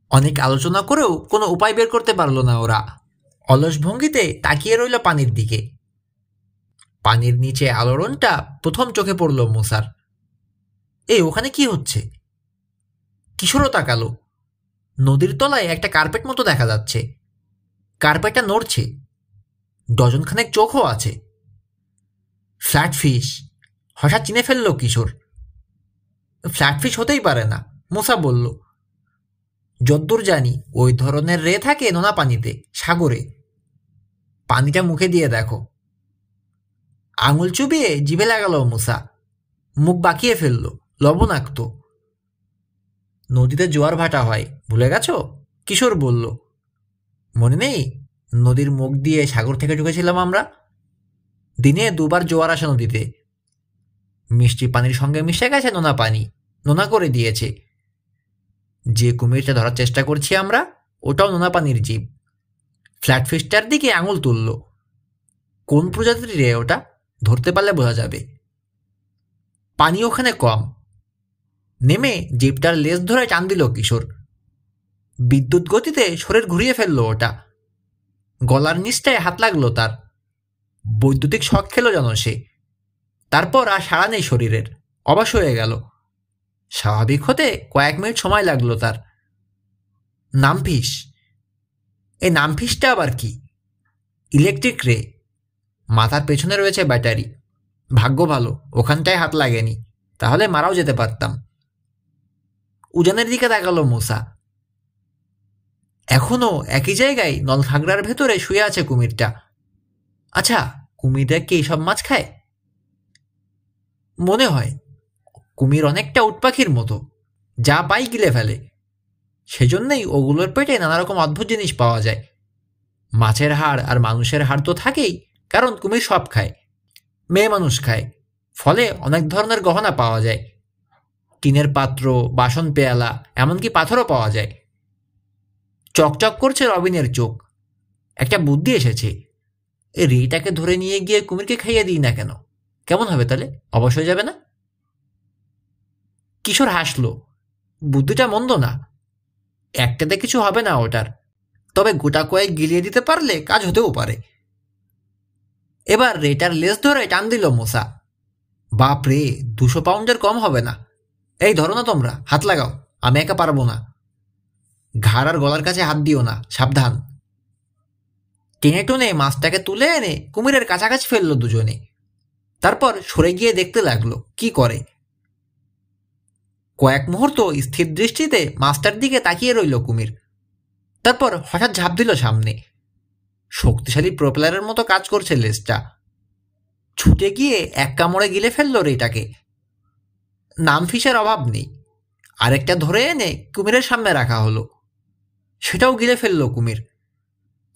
অনেক আলোচনা করেও কোনো উপায় বের করতে পারল না ওরা। অলস ভঙ্গিতে তাকিয়ে রইল পানির দিকে। পানির নিচে আলোড়নটা প্রথম চোখে পড়ল মোসার। এই ওখানে কি হচ্ছে? কিশোরও তাকালো। নদীর তলায় একটা কার্পেট মতো দেখা যাচ্ছে। কার্পেটটা নড়ছে। ডজনখানেক চোখও আছে। Flat fish. হঠাৎ চিনে ফেলল কিশোর। ফ্ল্যাট ফিশ হতেই পারে না, মোসা বলল। যদ্দূর জানি, ওই ধরনের রে থাকে নোনা পানিতে, সাগরে। পানিটা মুখে দিয়ে দেখো। আঙুল চুবিয়ে জিভে লাগালো মুসা। মুখ বাকিয়ে ফেলল, লবণাক্ত। নদীতে জোয়ার ভাটা হয়, ভুলে গেছো? কিশোর বলল। মনে নেই? নদীর মুখ দিয়ে সাগর থেকে ঢুকেছিলাম আমরা? দিনে দুবার জোয়ার আসে নদীতে। মিষ্টি পানির সঙ্গে মিশে গেছে নোনা পানি, নোনা করে দিয়েছে। যে কুমিরটা ধরার চেষ্টা করছি আমরা, ওটাও নোনা পানির জীব। ফ্ল্যাটফিশটার দিকে আঙুল তুলল। কোন প্রজাতির রে ওটা? ধরতে পারলে বোঝা যাবে। পানি ওখানে কম। নেমে জিপটার লেজ ধরে টান দিল কিশোর। বিদ্যুৎ গতিতে শরীর ঘুরিয়ে ফেলল ওটা। গলার নিচটায় হাত লাগল তার। বৈদ্যুতিক শখ খেলো যেন সে। তারপর আর সাড়া নেই শরীরের। অবাস হয়ে গেল। স্বাভাবিক হতে কয়েক মিনিট সময় লাগল তার। নামফিস। এই নামফিসটা আবার কি? ইলেকট্রিক রে। মাথার পেছনে রয়েছে ব্যাটারি। ভাগ্য ভালো, ওখানটায় হাত লাগেনি। তাহলে মারাও যেতে পারতাম। উজানের দিকে তাকালো মূসা। এখনও একই জায়গায় নলখাগড়ার ভেতরে শুয়ে আছে কুমিরটা। আচ্ছা কুমিরটা কি এইসব মাছ খায়? মনে হয় কুমির অনেকটা উটপাখির মতো, যা পাই গিলে ফেলে। সেজন্যই ওগুলোর পেটে নানা রকম অদ্ভুত জিনিস পাওয়া যায়। মাছের হাড় আর মানুষের হাড় তো থাকেই, কারণ কুমির সব খায়, মেয়ে মানুষ খায়, ফলে অনেক ধরনের গহনা পাওয়া যায়। টিনের পাত্র, বাসন পেয়ালা, এমনকি পাথরও পাওয়া যায়। চকচক করছে রবিনের চোখ। একটা বুদ্ধি এসেছে রিটাকে ধরে নিয়ে গিয়ে কুমিরকে খাইয়ে দিই না কেন? কেমন হবে তাহলে? অবশ্যই যাবে না? কিশোর হাসলো। বুদ্ধিটা মন্দ না। একটাতে কিছু হবে না ওটার। তবে গোটা কয়েক গিলিয়ে দিতে পারলে কাজ হতেও পারে। এবার রেটার লেস ধরে টান দিল মশা। বাপ রে, দুশো পাউন্ডের কম হবে না। এই ধরো না তোমরা, হাত লাগাও, আমি একা পারব না। ঘাড় আর গলার কাছে হাত দিও না, সাবধান। টেনে টুনে মাছটাকে তুলে এনে কুমিরের কাছাকাছি ফেলল দুজনে। তারপর সরে গিয়ে দেখতে লাগল, কি করে? কয়েক মুহূর্ত স্থির দৃষ্টিতে মাছটার দিকে তাকিয়ে রইল কুমির। তারপর হঠাৎ ঝাঁপ দিল সামনে। শক্তিশালী প্রোপেলারের মতো কাজ করছে লেজটা। ছুটে গিয়ে এক কামড়ে গিলে ফেলল রেটাকে। নাম ফিসের অভাব নেই। আরেকটা ধরে এনে কুমিরের সামনে রাখা হলো। সেটাও গিলে ফেলল কুমির।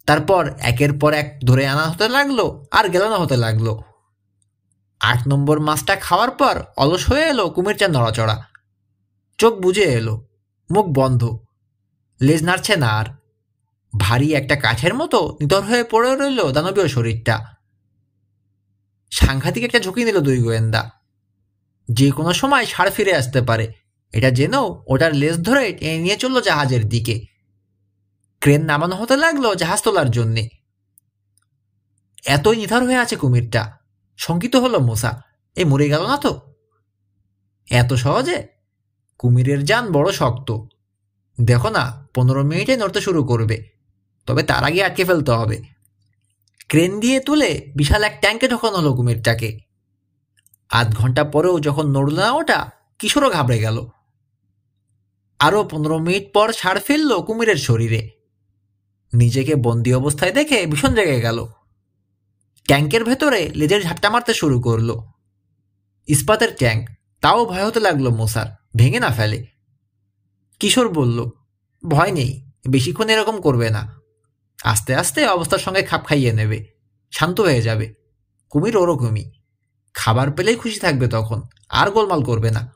তারপর একের পর এক ধরে আনা হতে লাগল আর গেলানো হতে লাগল। আট নম্বর মাছটা খাওয়ার পর অলস হয়ে এলো কুমিরটা নড়াচড়া। চোখ বুঝে এলো, মুখ বন্ধ, লেজ নাড়ছে না আর। ভারী একটা কাঠের মতো নিতর হয়ে পড়ে রইল দানবীয় শরীরটা। সাংঘাতিক একটা ঝুঁকি নিল দুই গোয়েন্দা। যে কোনো সময় সার ফিরে আসতে পারে। এটা জেনেও ওটার লেজ ধরে টেনে নিয়ে চলল জাহাজের দিকে। ক্রেন নামানো হতে লাগল জাহাজ তোলার জন্যে। এতই নিথর হয়ে আছে কুমিরটা। শঙ্কিত হলো মশা। এ মরে গেল না তো? এত সহজে? কুমিরের যান বড় শক্ত। দেখো না, পনেরো মিনিটে নড়তে শুরু করবে। তবে তার আগে আটকে ফেলতে হবে। ক্রেন দিয়ে তুলে বিশাল এক ট্যাঙ্কে ঢোকানো হলো কুমিরটাকে। আধ ঘণ্টা পরেও যখন নড়ল না ওটা, কিশোরও ঘাবড়ে গেল। আরও পনেরো মিনিট পর ছাড় ফেলল কুমিরের শরীরে। নিজেকে বন্দি অবস্থায় দেখে ভীষণ জেগে গেল। ট্যাঙ্কের ভেতরে লেজের ঝাপটা মারতে শুরু করল। ইস্পাতের ট্যাঙ্ক, তাও ভয় হতে লাগল মশার ভেঙে না ফেলে। কিশোর বলল, ভয় নেই, বেশিক্ষণ এরকম করবে না। আস্তে আস্তে অবস্থার সঙ্গে খাপ খাইয়ে নেবে, শান্ত হয়ে যাবে। কুমির ওরকমই। খাবার পেলেই খুশি থাকবে তখন, আর গোলমাল করবে না।